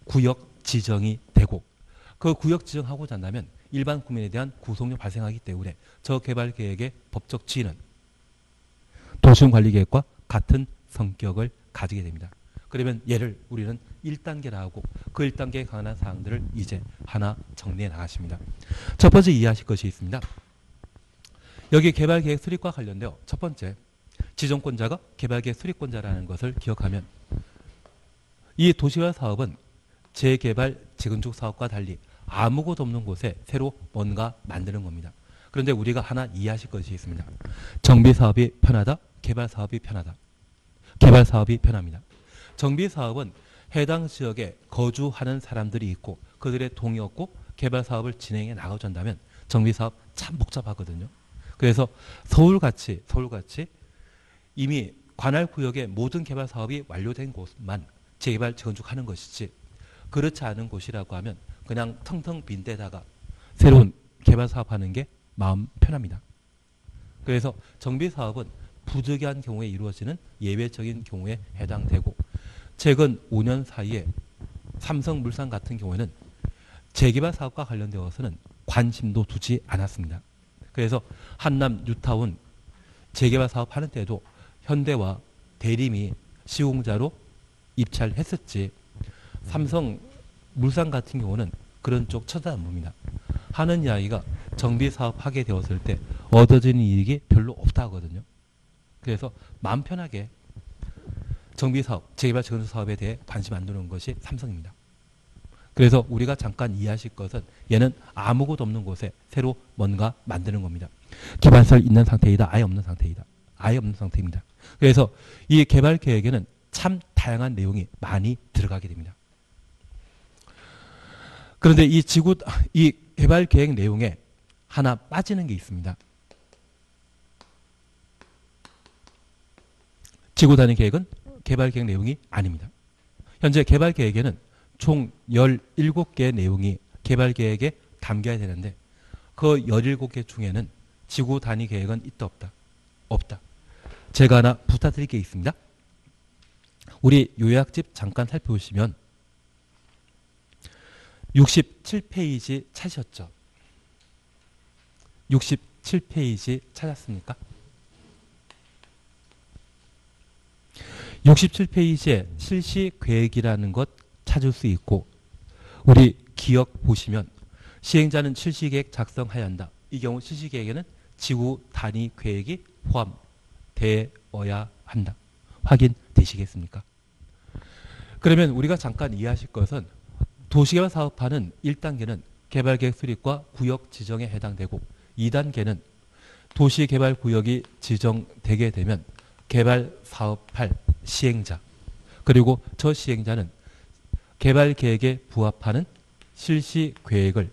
구역 지정이 되고 그 구역 지정하고자 한다면 일반 국민에 대한 구속력 발생하기 때문에 저 개발 계획의 법적 지위는 도시군 관리 계획과 같은 성격을 가지게 됩니다. 그러면 얘를 우리는 1단계라 하고 그 1단계에 관한 사항들을 이제 하나 정리해 나가십니다. 첫 번째 이해하실 것이 있습니다. 여기 개발계획 수립과 관련되어 첫 번째 지정권자가 개발계획 수립권자라는 것을 기억하면 이 도시화 사업은 재개발 재건축 사업과 달리 아무것도 없는 곳에 새로 뭔가 만드는 겁니다. 그런데 우리가 하나 이해하실 것이 있습니다. 정비 사업이 편하다, 개발 사업이 편하다. 개발 사업이 편합니다. 정비 사업은 해당 지역에 거주하는 사람들이 있고 그들의 동의 없고 개발 사업을 진행해 나가고자 한다면 정비 사업 참 복잡하거든요. 그래서 서울같이 서울같이 이미 관할 구역의 모든 개발 사업이 완료된 곳만 재개발 재건축하는 것이지 그렇지 않은 곳이라고 하면 그냥 텅텅 빈 데다가 새로운 개발 사업하는 게 마음 편합니다. 그래서 정비 사업은 부득이한 경우에 이루어지는 예외적인 경우에 해당되고 최근 5년 사이에 삼성물산 같은 경우에는 재개발 사업과 관련되어서는 관심도 두지 않았습니다. 그래서 한남 뉴타운 재개발 사업 하는 때도 현대와 대림이 시공자로 입찰 했었지 삼성 물산 같은 경우는 그런 쪽 쳐다 안 봅니다. 하는 이야기가 정비 사업 하게 되었을 때 얻어지는 이익이 별로 없다 하거든요. 그래서 마음 편하게 정비 사업, 재개발 재건축 사업에 대해 관심 안 두는 것이 삼성입니다. 그래서 우리가 잠깐 이해하실 것은 얘는 아무것도 없는 곳에 새로 뭔가 만드는 겁니다. 기반설 있는 상태이다. 아예 없는 상태이다. 아예 없는 상태입니다. 그래서 이 개발 계획에는 참 다양한 내용이 많이 들어가게 됩니다. 그런데 이 지구 이 개발 계획 내용에 하나 빠지는 게 있습니다. 지구 단위 계획은 개발 계획 내용이 아닙니다. 현재 개발 계획에는 총 17개의 내용이 개발 계획에 담겨야 되는데 그 17개 중에는 지구 단위 계획은 있다 없다? 없다. 제가 하나 부탁드릴 게 있습니다. 우리 요약집 잠깐 살펴보시면 67페이지 찾으셨죠? 67페이지 찾았습니까? 67페이지에 실시 계획이라는 것 찾을 수 있고 우리 기억 보시면 시행자는 실시 계획 작성해야 한다. 이 경우 실시 계획에는 지구 단위 계획이 포함되어야 한다. 확인되시겠습니까? 그러면 우리가 잠깐 이해하실 것은 도시개발 사업화는 1단계는 개발계획 수립과 구역 지정에 해당되고 2단계는 도시개발 구역이 지정되게 되면 개발 사업할 시행자 그리고 저 시행자는 개발 계획에 부합하는 실시 계획을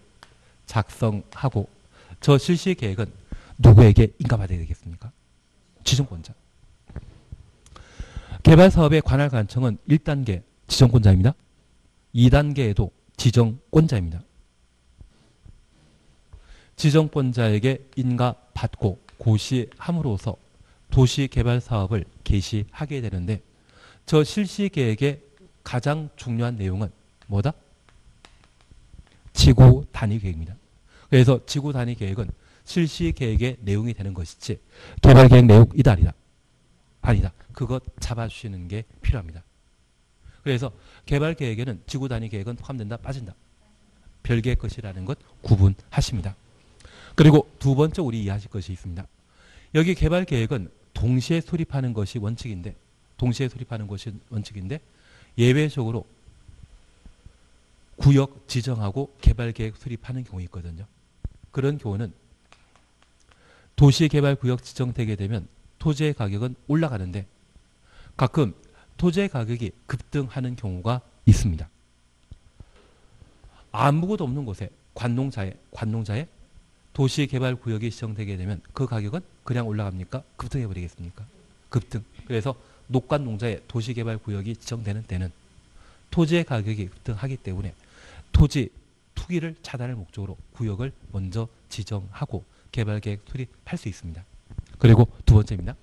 작성하고 저 실시 계획은 누구에게 인가받아야 되겠습니까? 지정권자. 개발 사업의 관할 관청은 1단계 지정권자입니다. 2단계에도 지정권자입니다. 지정권자에게 인가받고 고시함으로써 도시개발 사업을 개시하게 되는데 저 실시 계획의 가장 중요한 내용은 뭐다? 지구 단위 계획입니다. 그래서 지구 단위 계획은 실시 계획의 내용이 되는 것이지 개발 계획 내용 이다 아니다. 아니다. 그것 잡아주시는 게 필요합니다. 그래서 개발 계획에는 지구 단위 계획은 포함된다 빠진다. 별개의 것이라는 것 구분하십니다. 그리고 두 번째 우리 이해하실 것이 있습니다. 여기 개발 계획은 동시에 수립하는 것이 원칙인데 동시에 수립하는 것이 원칙인데 예외적으로 구역 지정하고 개발 계획 수립하는 경우 있거든요. 그런 경우는 도시 개발 구역 지정되게 되면 토지의 가격은 올라가는데 가끔 토지의 가격이 급등하는 경우가 있습니다. 아무것도 없는 곳에 관농자에 관농자에 도시 개발 구역이 지정되게 되면 그 가격은 그냥 올라갑니까? 급등해 버리겠습니까? 급등. 그래서 녹관 농자의 도시 개발 구역이 지정되는 때는 토지의 가격이 급등하기 때문에 토지 투기를 차단할 목적으로 구역을 먼저 지정하고 개발 계획 수립할 수 있습니다. 그리고 두 번째입니다.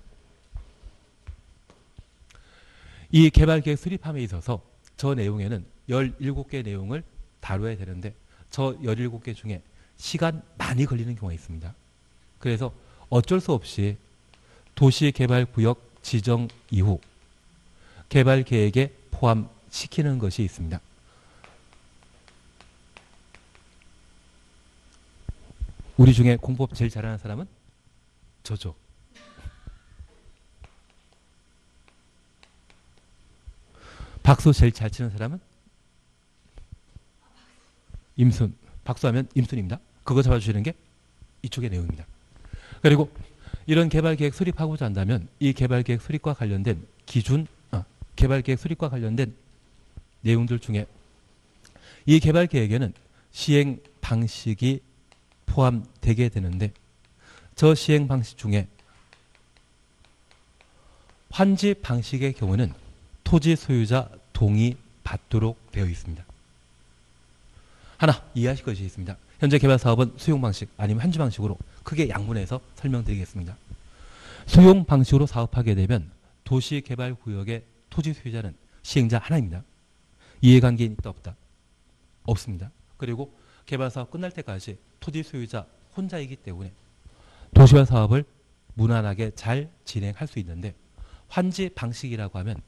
이 개발 계획 수립함에 있어서 저 내용에는 17개 내용을 다뤄야 되는데 저 17개 중에 시간 많이 걸리는 경우가 있습니다. 그래서 어쩔 수 없이 도시개발구역 지정 이후 개발 계획에 포함시키는 것이 있습니다. 우리 중에 공법 제일 잘하는 사람은 저죠. 박수 제일 잘 치는 사람은 임순. 박수하면 임순입니다. 그거 잡아주시는 게 이쪽의 내용입니다. 그리고 이런 개발 계획 수립하고자 한다면 이 개발 계획 수립과 관련된 기준, 아, 개발 계획 수립과 관련된 내용들 중에 이 개발 계획에는 시행 방식이 포함되게 되는데 저 시행 방식 중에 환지 방식의 경우는 토지 소유자 동의 받도록 되어 있습니다. 하나 이해하실 것이 있습니다. 현재 개발 사업은 수용 방식 아니면 환지 방식으로 크게 양분해서 설명드리겠습니다. 수용 방식으로 사업하게 되면 도시 개발 구역의 토지 소유자는 시행자 하나입니다. 이해관계인 있다 없다? 없습니다. 그리고 개발 사업 끝날 때까지 토지 소유자 혼자이기 때문에 도시화 사업을 무난하게 잘 진행할 수 있는데 환지 방식이라고 하면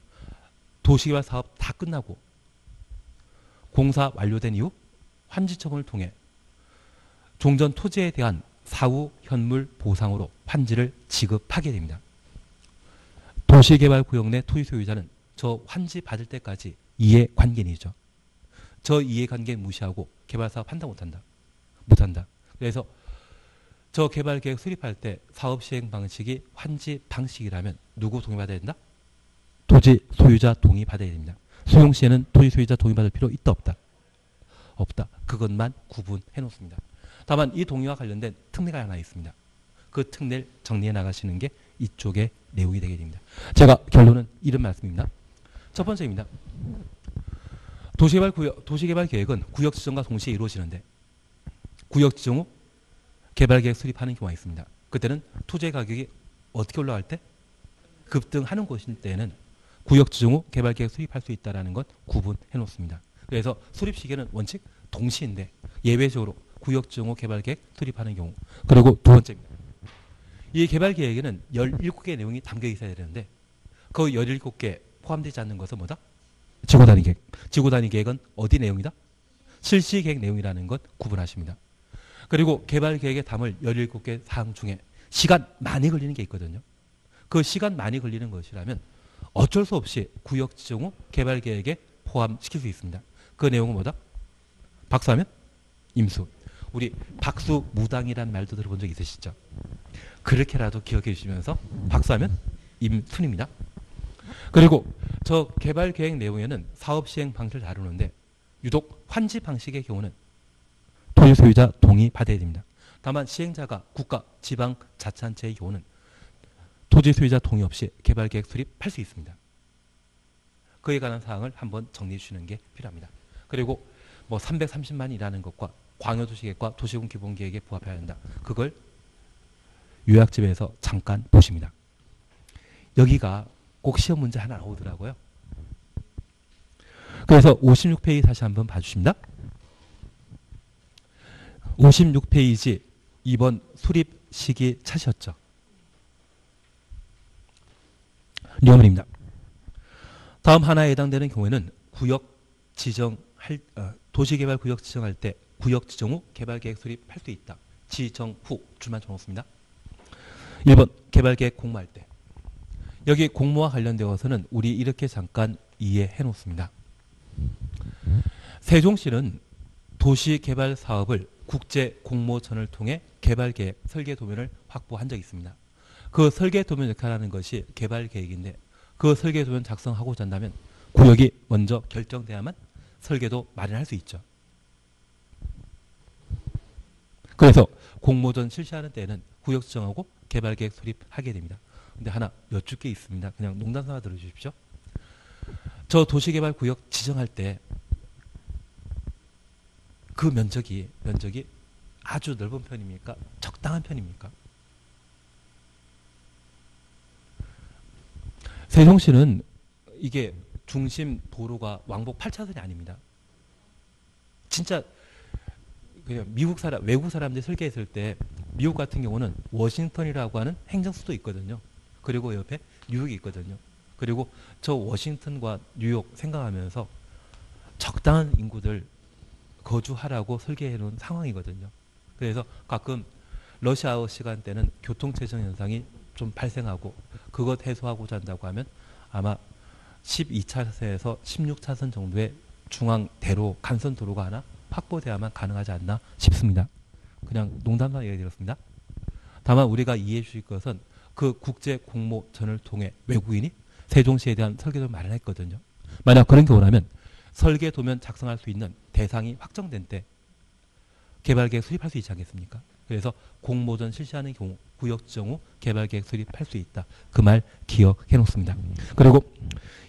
도시개발 사업 다 끝나고 공사 완료된 이후 환지청을 통해 종전 토지에 대한 사후 현물 보상으로 환지를 지급하게 됩니다. 도시개발 구역 내 토지 소유자는 저 환지 받을 때까지 이해 관계인이죠. 저 이해관계 무시하고 개발사업 한다 못한다. 못한다. 그래서 저 개발계획 수립할 때 사업 시행 방식이 환지 방식이라면 누구 동의받아야 된다? 토지 소유자 동의 받아야 됩니다. 수용 시에는 토지 소유자 동의 받을 필요 있다 없다? 없다. 그것만 구분해 놓습니다. 다만 이 동의와 관련된 특례가 하나 있습니다. 그 특례를 정리해 나가시는 게 이쪽의 내용이 되게 됩니다. 제가 결론은 이런 말씀입니다. 첫 번째입니다. 도시개발 구역, 도시개발 계획은 구역 지정과 동시에 이루어지는데 구역 지정 후 개발 계획 수립하는 경우가 있습니다. 그때는 토지 가격이 어떻게 올라갈 때 급등하는 곳인 때는 구역 지정 후 개발 계획 수립할 수 있다라는 것 구분해 놓습니다. 그래서 수립 시기는 원칙 동시인데 예외적으로 구역 지정 후 개발 계획 수립하는 경우 그리고 두 번째입니다. 이 개발 계획에는 17개 내용이 담겨 있어야 되는데 그 17개 포함되지 않는 것은 뭐다? 지구 단위 계획. 지구 단위 계획은 어디 내용이다? 실시 계획 내용이라는 것 구분하십니다. 그리고 개발 계획에 담을 17개 사항 중에 시간 많이 걸리는 게 있거든요. 그 시간 많이 걸리는 것이라면 어쩔 수 없이 구역 지정 후 개발 계획에 포함시킬 수 있습니다. 그 내용은 뭐다? 박수하면 임수. 우리 박수 무당이라는 말도 들어본 적 있으시죠? 그렇게라도 기억해 주시면서 박수하면 임순입니다. 그리고 저 개발 계획 내용에는 사업 시행 방식을 다루는데 유독 환지 방식의 경우는 토지 소유자 동의 받아야 됩니다. 다만 시행자가 국가, 지방, 자치단체의 경우는 토지 소유자 동의 없이 개발 계획 수립할 수 있습니다. 그에 관한 사항을 한번 정리해 주시는 게 필요합니다. 그리고 뭐 330만이라는 것과 광역도시계획과 도시군 기본계획에 부합해야 한다. 그걸 요약집에서 잠깐 보십니다. 여기가 꼭 시험 문제 하나 나오더라고요. 그래서 56페이지 다시 한번 봐주십니다. 56페이지 2번 수립 시기 차셨죠. 류문입니다. 다음 하나에 해당되는 경우에는 구역 지정할 어, 도시개발 구역 지정할 때 구역 지정 후 개발계획 수립할 수 있다. 지정 후 줄만 쳐놓습니다. 1번 개발계획 공모할 때 여기 공모와 관련되어서는 우리 이렇게 잠깐 이해해 놓습니다. 세종시는 도시개발 사업을 국제 공모전을 통해 개발계획 설계 도면을 확보한 적이 있습니다. 그 설계 도면 역할하는 것이 개발 계획인데 그 설계 도면 작성하고자 한다면 구역이 먼저 결정돼야만 설계도 마련할 수 있죠. 그래서 공모전 실시하는 때는 구역 지정하고 개발 계획 수립하게 됩니다. 근데 하나 여쭙 게 있습니다. 그냥 농담 삼아 들어주십시오. 저 도시개발 구역 지정할 때 그 면적이 면적이 아주 넓은 편입니까? 적당한 편입니까? 세종시는 이게 중심 도로가 왕복 8차선이 아닙니다. 진짜 그냥 미국 사람, 외국 사람들이 설계했을 때 미국 같은 경우는 워싱턴이라고 하는 행정수도 있거든요. 그리고 옆에 뉴욕이 있거든요. 그리고 저 워싱턴과 뉴욕 생각하면서 적당한 인구들 거주하라고 설계해 놓은 상황이거든요. 그래서 가끔 러시아워 시간대는 교통체증 현상이 좀 발생하고 그것 해소하고자 한다고 하면 아마 12차선에서 16차선 정도의 중앙 대로 간선 도로가 하나 확보돼야만 가능하지 않나 싶습니다. 그냥 농담만 얘기 드렸습니다. 다만 우리가 이해해 주실 것은 그 국제 공모전을 통해 외국인이 세종시에 대한 설계도를 마련했거든요. 만약 그런 경우라면 설계 도면 작성할 수 있는 대상이 확정된 때 개발계획 수립할 수 있지 않겠습니까? 그래서 공모전 실시하는 경우 구역 지정 후 개발 계획 수립할 수 있다. 그 말 기억해 놓습니다. 그리고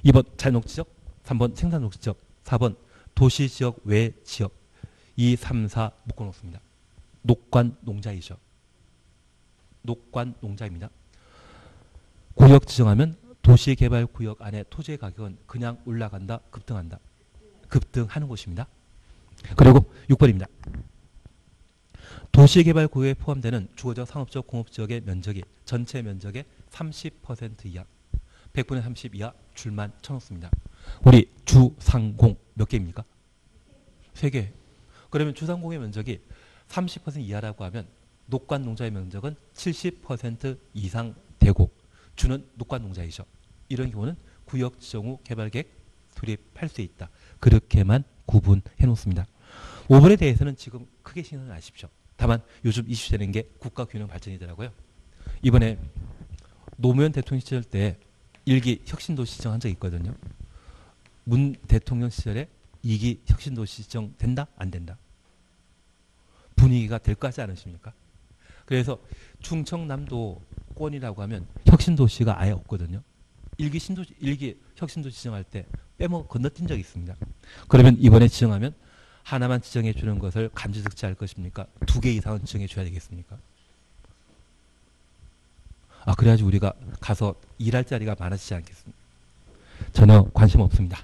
2번 자연녹지적, 3번 생산녹지적, 4번 도시 지역 외 지역 2, 3, 4 묶어 놓습니다. 녹관 농자이죠. 녹관 농자입니다. 구역 지정하면 도시개발구역 안에 토지의 가격은 그냥 올라간다, 급등한다. 급등하는 것입니다. 그리고 6번입니다. 도시개발구역에 포함되는 주거적, 상업적, 공업지역의 면적이 전체 면적의 30% 이하, 100분의 30 이하 줄만 쳐놓습니다. 우리 주상공 몇 개입니까? 3개. 그러면 주상공의 면적이 30% 이하라고 하면 녹관 농자의 면적은 70% 이상 되고 주는 녹관 농자이죠. 이런 경우는 구역 지정 후 개발계획 수립할 수 있다. 그렇게만 구분해 놓습니다. 5번에 대해서는 지금 크게 신경 하십시오. 다만 요즘 이슈되는 게 국가 균형 발전이더라고요. 이번에 노무현 대통령 시절 때 일기 혁신도시 지정한 적 있거든요. 문 대통령 시절에 2기 혁신도시 지정 된다? 안 된다? 분위기가 될 거 하지 않으십니까? 그래서 충청남도 권이라고 하면 혁신도시가 아예 없거든요. 일기 신도시, 일기 혁신도시 지정할 때 빼먹 건너뛴 적이 있습니다. 그러면 이번에 지정하면 하나만 지정해 주는 것을 감지적지할 것입니까? 두 개 이상은 지정해 줘야 되겠습니까? 아 그래야지 우리가 가서 일할 자리가 많아지지 않겠습니까? 전혀 관심 없습니다.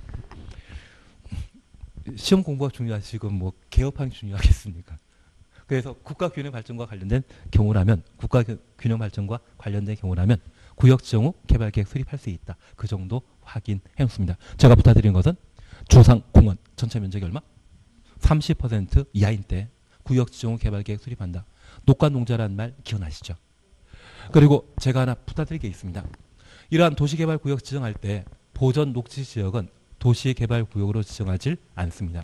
시험 공부가 중요하시고 뭐 개업하는 게 중요하겠습니까? 그래서 국가 균형 발전과 관련된 경우라면 국가 균형 발전과 관련된 경우라면 구역 지정 후 개발 계획 수립할 수 있다. 그 정도 확인해 놓습니다. 제가 부탁드린 것은 주상 공원 전체 면적이 얼마? 30% 이하인 때 구역 지정 후 개발 계획 수립한다. 녹과 농자라는 말 기억나시죠? 그리고 제가 하나 부탁드릴 게 있습니다. 이러한 도시개발 구역 지정할 때 보전 녹지 지역은 도시개발 구역으로 지정하지 않습니다.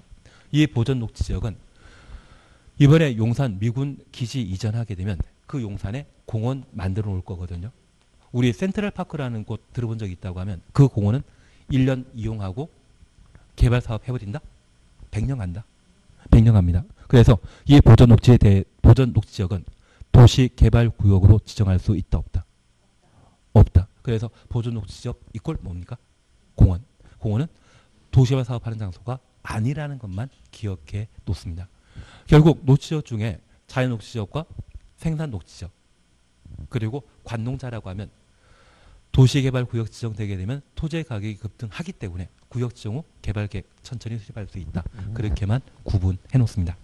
이 보전 녹지 지역은 이번에 용산 미군 기지 이전하게 되면 그 용산에 공원 만들어 놓을 거거든요. 우리 센트럴 파크라는 곳 들어본 적 있다고 하면 그 공원은 1년 이용하고 개발 사업 해버린다? 100년 간다? 100년 갑니다. 그래서 이 보전 녹지에 대해 보전 녹지 지역은 도시 개발 구역으로 지정할 수 있다 없다? 없다. 그래서 보전 녹지 지역 이꼴 뭡니까? 공원. 공원은 도시개발 사업하는 장소가 아니라는 것만 기억해 놓습니다. 결국 녹지지역 중에 자연 녹지지역과 생산 녹지지역 그리고 관농자라고 하면 도시개발 구역 지정되게 되면 토지 가격이 급등하기 때문에 구역 지정 후 개발 계획 천천히 수립할 수 있다. 그렇게만 구분해 놓습니다.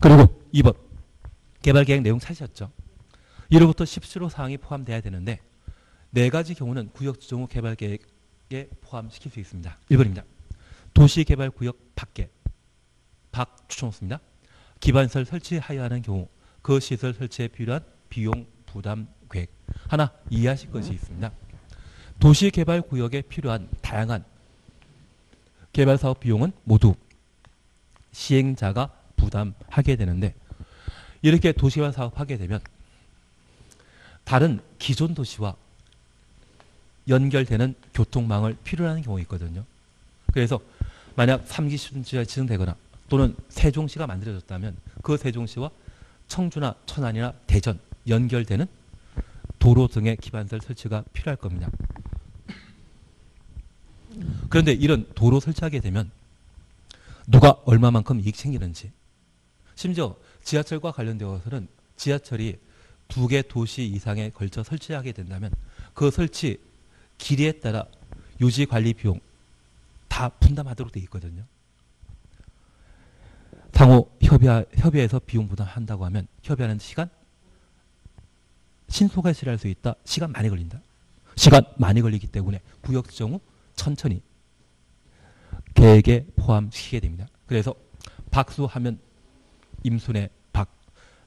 그리고 2번 개발 계획 내용 찾으셨죠? 1호부터 17호 사항이 포함돼야 되는데 네 가지 경우는 구역 지정 후 개발 계획에 포함시킬 수 있습니다. 1번입니다. 도시개발 구역 밖에 밖 추천없습니다. 기반시설 설치하여야 하는 경우 그 시설 설치에 필요한 비용 부담 계획 하나 이해하실 것이 있습니다. 도시개발 구역에 필요한 다양한 개발 사업 비용은 모두 시행자가 부담하게 되는데 이렇게 도시개발 사업하게 되면 다른 기존 도시와 연결되는 교통망을 필요로 하는 경우가 있거든요. 그래서 만약 3기 시도지가 지정되거나 또는 세종시가 만들어졌다면 그 세종시와 청주나 천안이나 대전 연결되는 도로 등의 기반설 설치가 필요할 겁니다. 그런데 이런 도로 설치하게 되면 누가 얼마만큼 이익 챙기는지 심지어 지하철과 관련되어서는 지하철이 두 개 도시 이상에 걸쳐 설치하게 된다면 그 설치 길이에 따라 유지 관리 비용 다 분담하도록 되어 있거든요. 상호 협의, 협의해서 비용 부담한다고 하면 협의하는 시간 신속하게 실할 수 있다. 시간 많이 걸린다. 시간 많이 걸리기 때문에 구역 지정 후 천천히 계획에 포함시키게 됩니다. 그래서 박수하면 임순의 박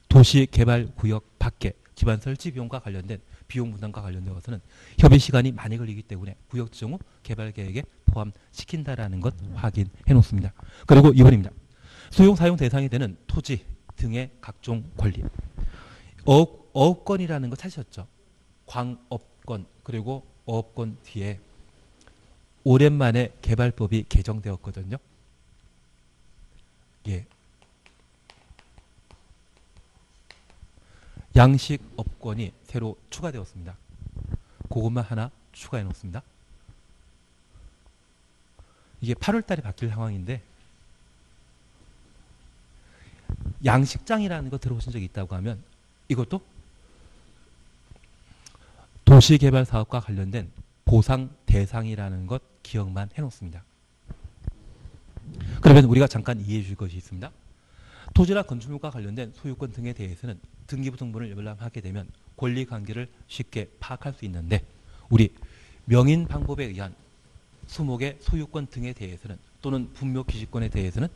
도시개발구역 밖에 기반 설치 비용과 관련된 비용 부담과 관련되어서는 협의 시간이 많이 걸리기 때문에 구역 지정 후 개발 계획에 포함시킨다라는 것 확인해 놓습니다. 그리고 2번입니다. 수용 사용 대상이 되는 토지 등의 각종 권리. 어업, 어업권이라는 거 찾으셨죠? 광업권 그리고 어업권 뒤에 오랜만에 개발법이 개정되었거든요. 예. 양식 업권이 새로 추가되었습니다. 그것만 하나 추가해 놓습니다. 이게 8월 달에 바뀔 상황인데 양식장이라는 거 들어보신 적 있다고 하면 이것도 도시개발 사업과 관련된 보상 대상이라는 것 기억만 해놓습니다. 그러면 우리가 잠깐 이해해 줄 것이 있습니다. 토지나 건축물과 관련된 소유권 등에 대해서는 등기부 등본을 열람하게 되면 권리 관계를 쉽게 파악할 수 있는데 우리 명인 방법에 의한 수목의 소유권 등에 대해서는 또는 분묘 기지권에 대해서는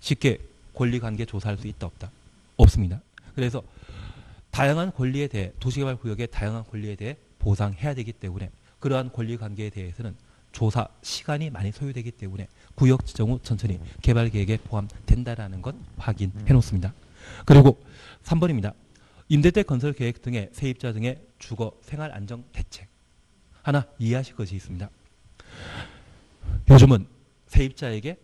쉽게 권리 관계 조사할 수 있다 없다? 없습니다. 그래서 다양한 권리에 대해 도시개발 구역의 다양한 권리에 대해 보상해야 되기 때문에 그러한 권리 관계에 대해서는 조사 시간이 많이 소요되기 때문에 구역 지정 후 천천히 개발 계획에 포함된다라는 것 확인해 놓습니다. 그리고 3번입니다. 임대택 건설 계획 등의 세입자 등의 주거 생활 안정 대책 하나 이해하실 것이 있습니다. 요즘은 세입자에게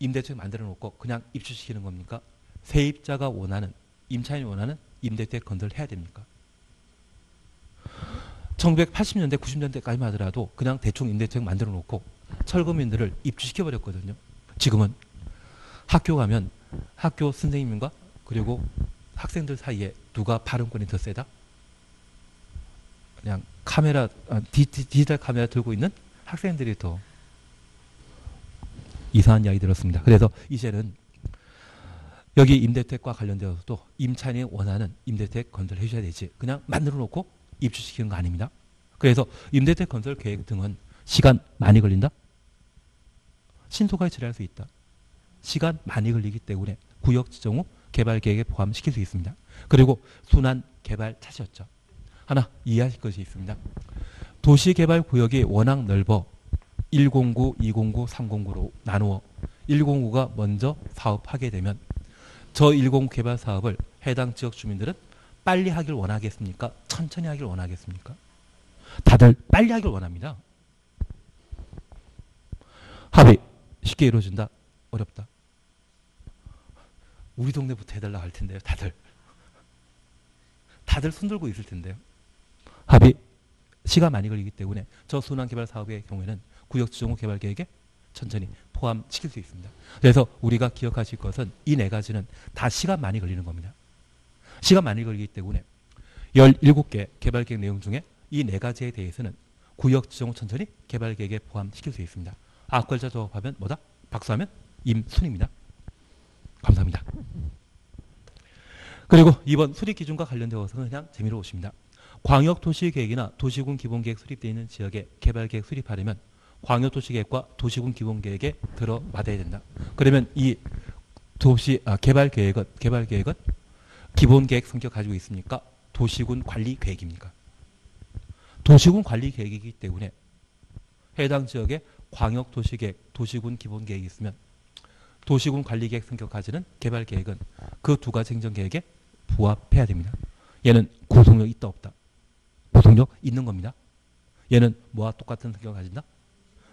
임대주택 만들어 놓고 그냥 입주시키는 겁니까? 세입자가 원하는 임차인이 원하는 임대주택 건설해야 됩니까? 1980년대 90년대까지만 하더라도 그냥 대충 임대주택 만들어 놓고 철거민들을 입주시켜 버렸거든요. 지금은 학교 가면 학교 선생님과 그리고 학생들 사이에 누가 발언권이 더 세다? 그냥 카메라 아, 디, 디지털 카메라 들고 있는 학생들이 더 이상한 이야기 들었습니다. 그래서 이제는 여기 임대택과 관련되어서도 임차인이 원하는 임대택 건설해 줘야 되지. 그냥 만들어 놓고 입주시키는 거 아닙니다. 그래서 임대택 건설 계획 등은 시간 많이 걸린다? 신속하게 처리할 수 있다. 시간 많이 걸리기 때문에 구역 지정 후 개발 계획에 포함시킬 수 있습니다. 그리고 순환 개발 차시였죠. 하나 이해하실 것이 있습니다. 도시개발 구역이 워낙 넓어 109, 209, 309로 나누어 109가 먼저 사업하게 되면 저109 개발 사업을 해당 지역 주민들은 빨리 하길 원하겠습니까? 천천히 하길 원하겠습니까? 다들 빨리 하길 원합니다. 합의 쉽게 이루어진다? 어렵다. 우리 동네부터 해달라 할 텐데요, 다들. 다들 손들고 있을 텐데요. 합의 시간 많이 걸리기 때문에 저 순환 개발 사업의 경우에는 구역 지정 후 개발 계획에 천천히 포함시킬 수 있습니다. 그래서 우리가 기억하실 것은 이 네 가지는 다 시간 많이 걸리는 겁니다. 시간 많이 걸리기 때문에 17개 개발 계획 내용 중에 이 네 가지에 대해서는 구역 지정 후 천천히 개발 계획에 포함시킬 수 있습니다. 악걸자 조합하면 뭐다? 박수하면 임순입니다. 감사합니다. 그리고 이번 수립 기준과 관련되어서는 그냥 재미로 오십니다. 광역도시계획이나 도시군 기본계획 수립되어 있는 지역에 개발계획 수립하려면 광역도시계획과 도시군 기본계획에 들어맞아야 된다. 그러면 이 도시 아, 개발계획은 개발계획은 기본 계획 성격 가지고 있습니까? 도시군 관리 계획입니까? 도시군 관리 계획이기 때문에 해당 지역에 광역 도시 계획, 도시군 기본 계획이 있으면 도시군 관리 계획 성격 가지는 개발 계획은 그 두 가지 행정 계획에 부합해야 됩니다. 얘는 구속력 있다 없다. 구속력 있는 겁니다. 얘는 뭐와 똑같은 성격을 가진다?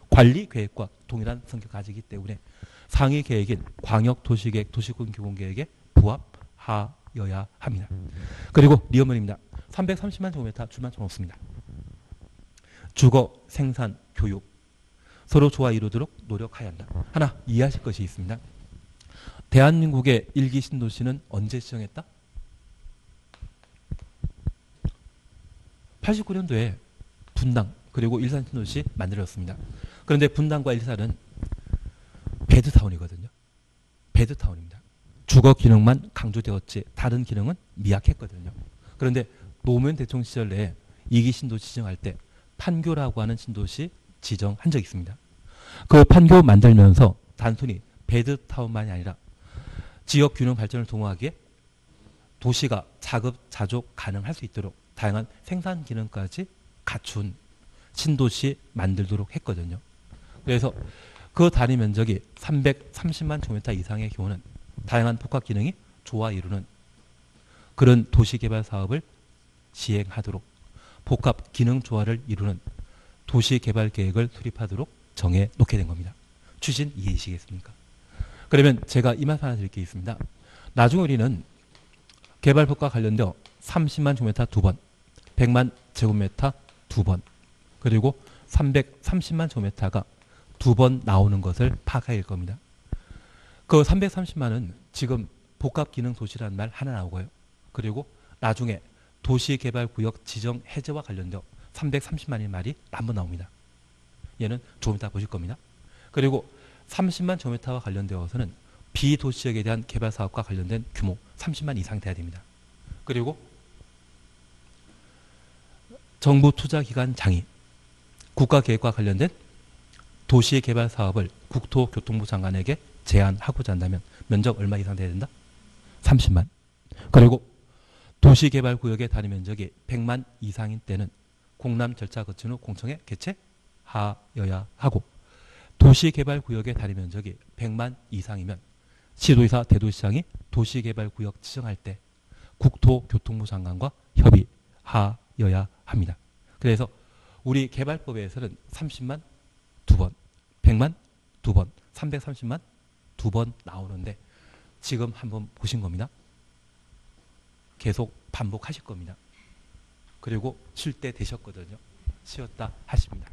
관리 계획과 동일한 성격을 가지기 때문에 상위 계획인 광역 도시 계획, 도시군 기본 계획에 부합하 여야 합니다. 그리고 리어먼입니다. 330만 제곱미터 좀 없습니다. 주거, 생산, 교육 서로 조화 이루도록 노력해야 한다. 하나 이해하실 것이 있습니다. 대한민국의 일기 신도시는 언제 시정했다? 89년도에 분당 그리고 일산 신도시 만들었습니다. 그런데 분당과 일산은 배드타운이거든요. 배드타운입니다. 주거 기능만 강조되었지 다른 기능은 미약했거든요. 그런데 노무현 대통령 시절 내에 이기 신도시 지정할 때 판교라고 하는 신도시 지정한 적이 있습니다. 그 판교 만들면서 단순히 배드타운만이 아니라 지역 균형 발전을 도모하기에 도시가 자급자족 가능할 수 있도록 다양한 생산 기능까지 갖춘 신도시 만들도록 했거든요. 그래서 그 단위 면적이 330만 제곱미터 이상의 경우는 다양한 복합 기능이 조화 이루는 그런 도시 개발 사업을 시행하도록 복합 기능 조화를 이루는 도시 개발 계획을 수립하도록 정해 놓게 된 겁니다. 추진 이해이시겠습니까? 그러면 제가 이 말씀 하나 드릴 게 있습니다. 나중에 우리는 개발법과 관련되어 30만 제곱미터 두 번, 100만 제곱미터 두 번, 그리고 330만 제곱미터가 두 번 나오는 것을 파악할 겁니다. 그 330만은 지금 복합 기능 도시라는 말 하나 나오고요. 그리고 나중에 도시개발구역 지정 해제와 관련되어 330만의 말이 한번 나옵니다. 얘는 조금 이따 보실 겁니다. 그리고 30만 제곱미터와 관련되어서는 비도시역에 대한 개발 사업과 관련된 규모 30만 이상 돼야 됩니다. 그리고 정부 투자 기관 장이 국가 계획과 관련된 도시 개발 사업을 국토교통부 장관에게 제안하고자 한다면 면적 얼마 이상 돼야 된다? 30만. 그리고 도시개발구역의 단위 면적이 100만 이상인 때는 공람 절차 거친 후 공청회 개최하여야 하여야 하고 도시개발구역의 다리 면적이 100만 이상이면 시도의사 대도시장이 도시개발구역 지정할 때 국토교통부 장관과 협의하여야 합니다. 그래서 우리 개발법에서는 30만 두 번, 100만 두 번, 330만 두 번 나오는데 지금 한번 보신 겁니다. 계속 반복하실 겁니다. 그리고 쉴 때 되셨거든요. 쉬었다 하십니다.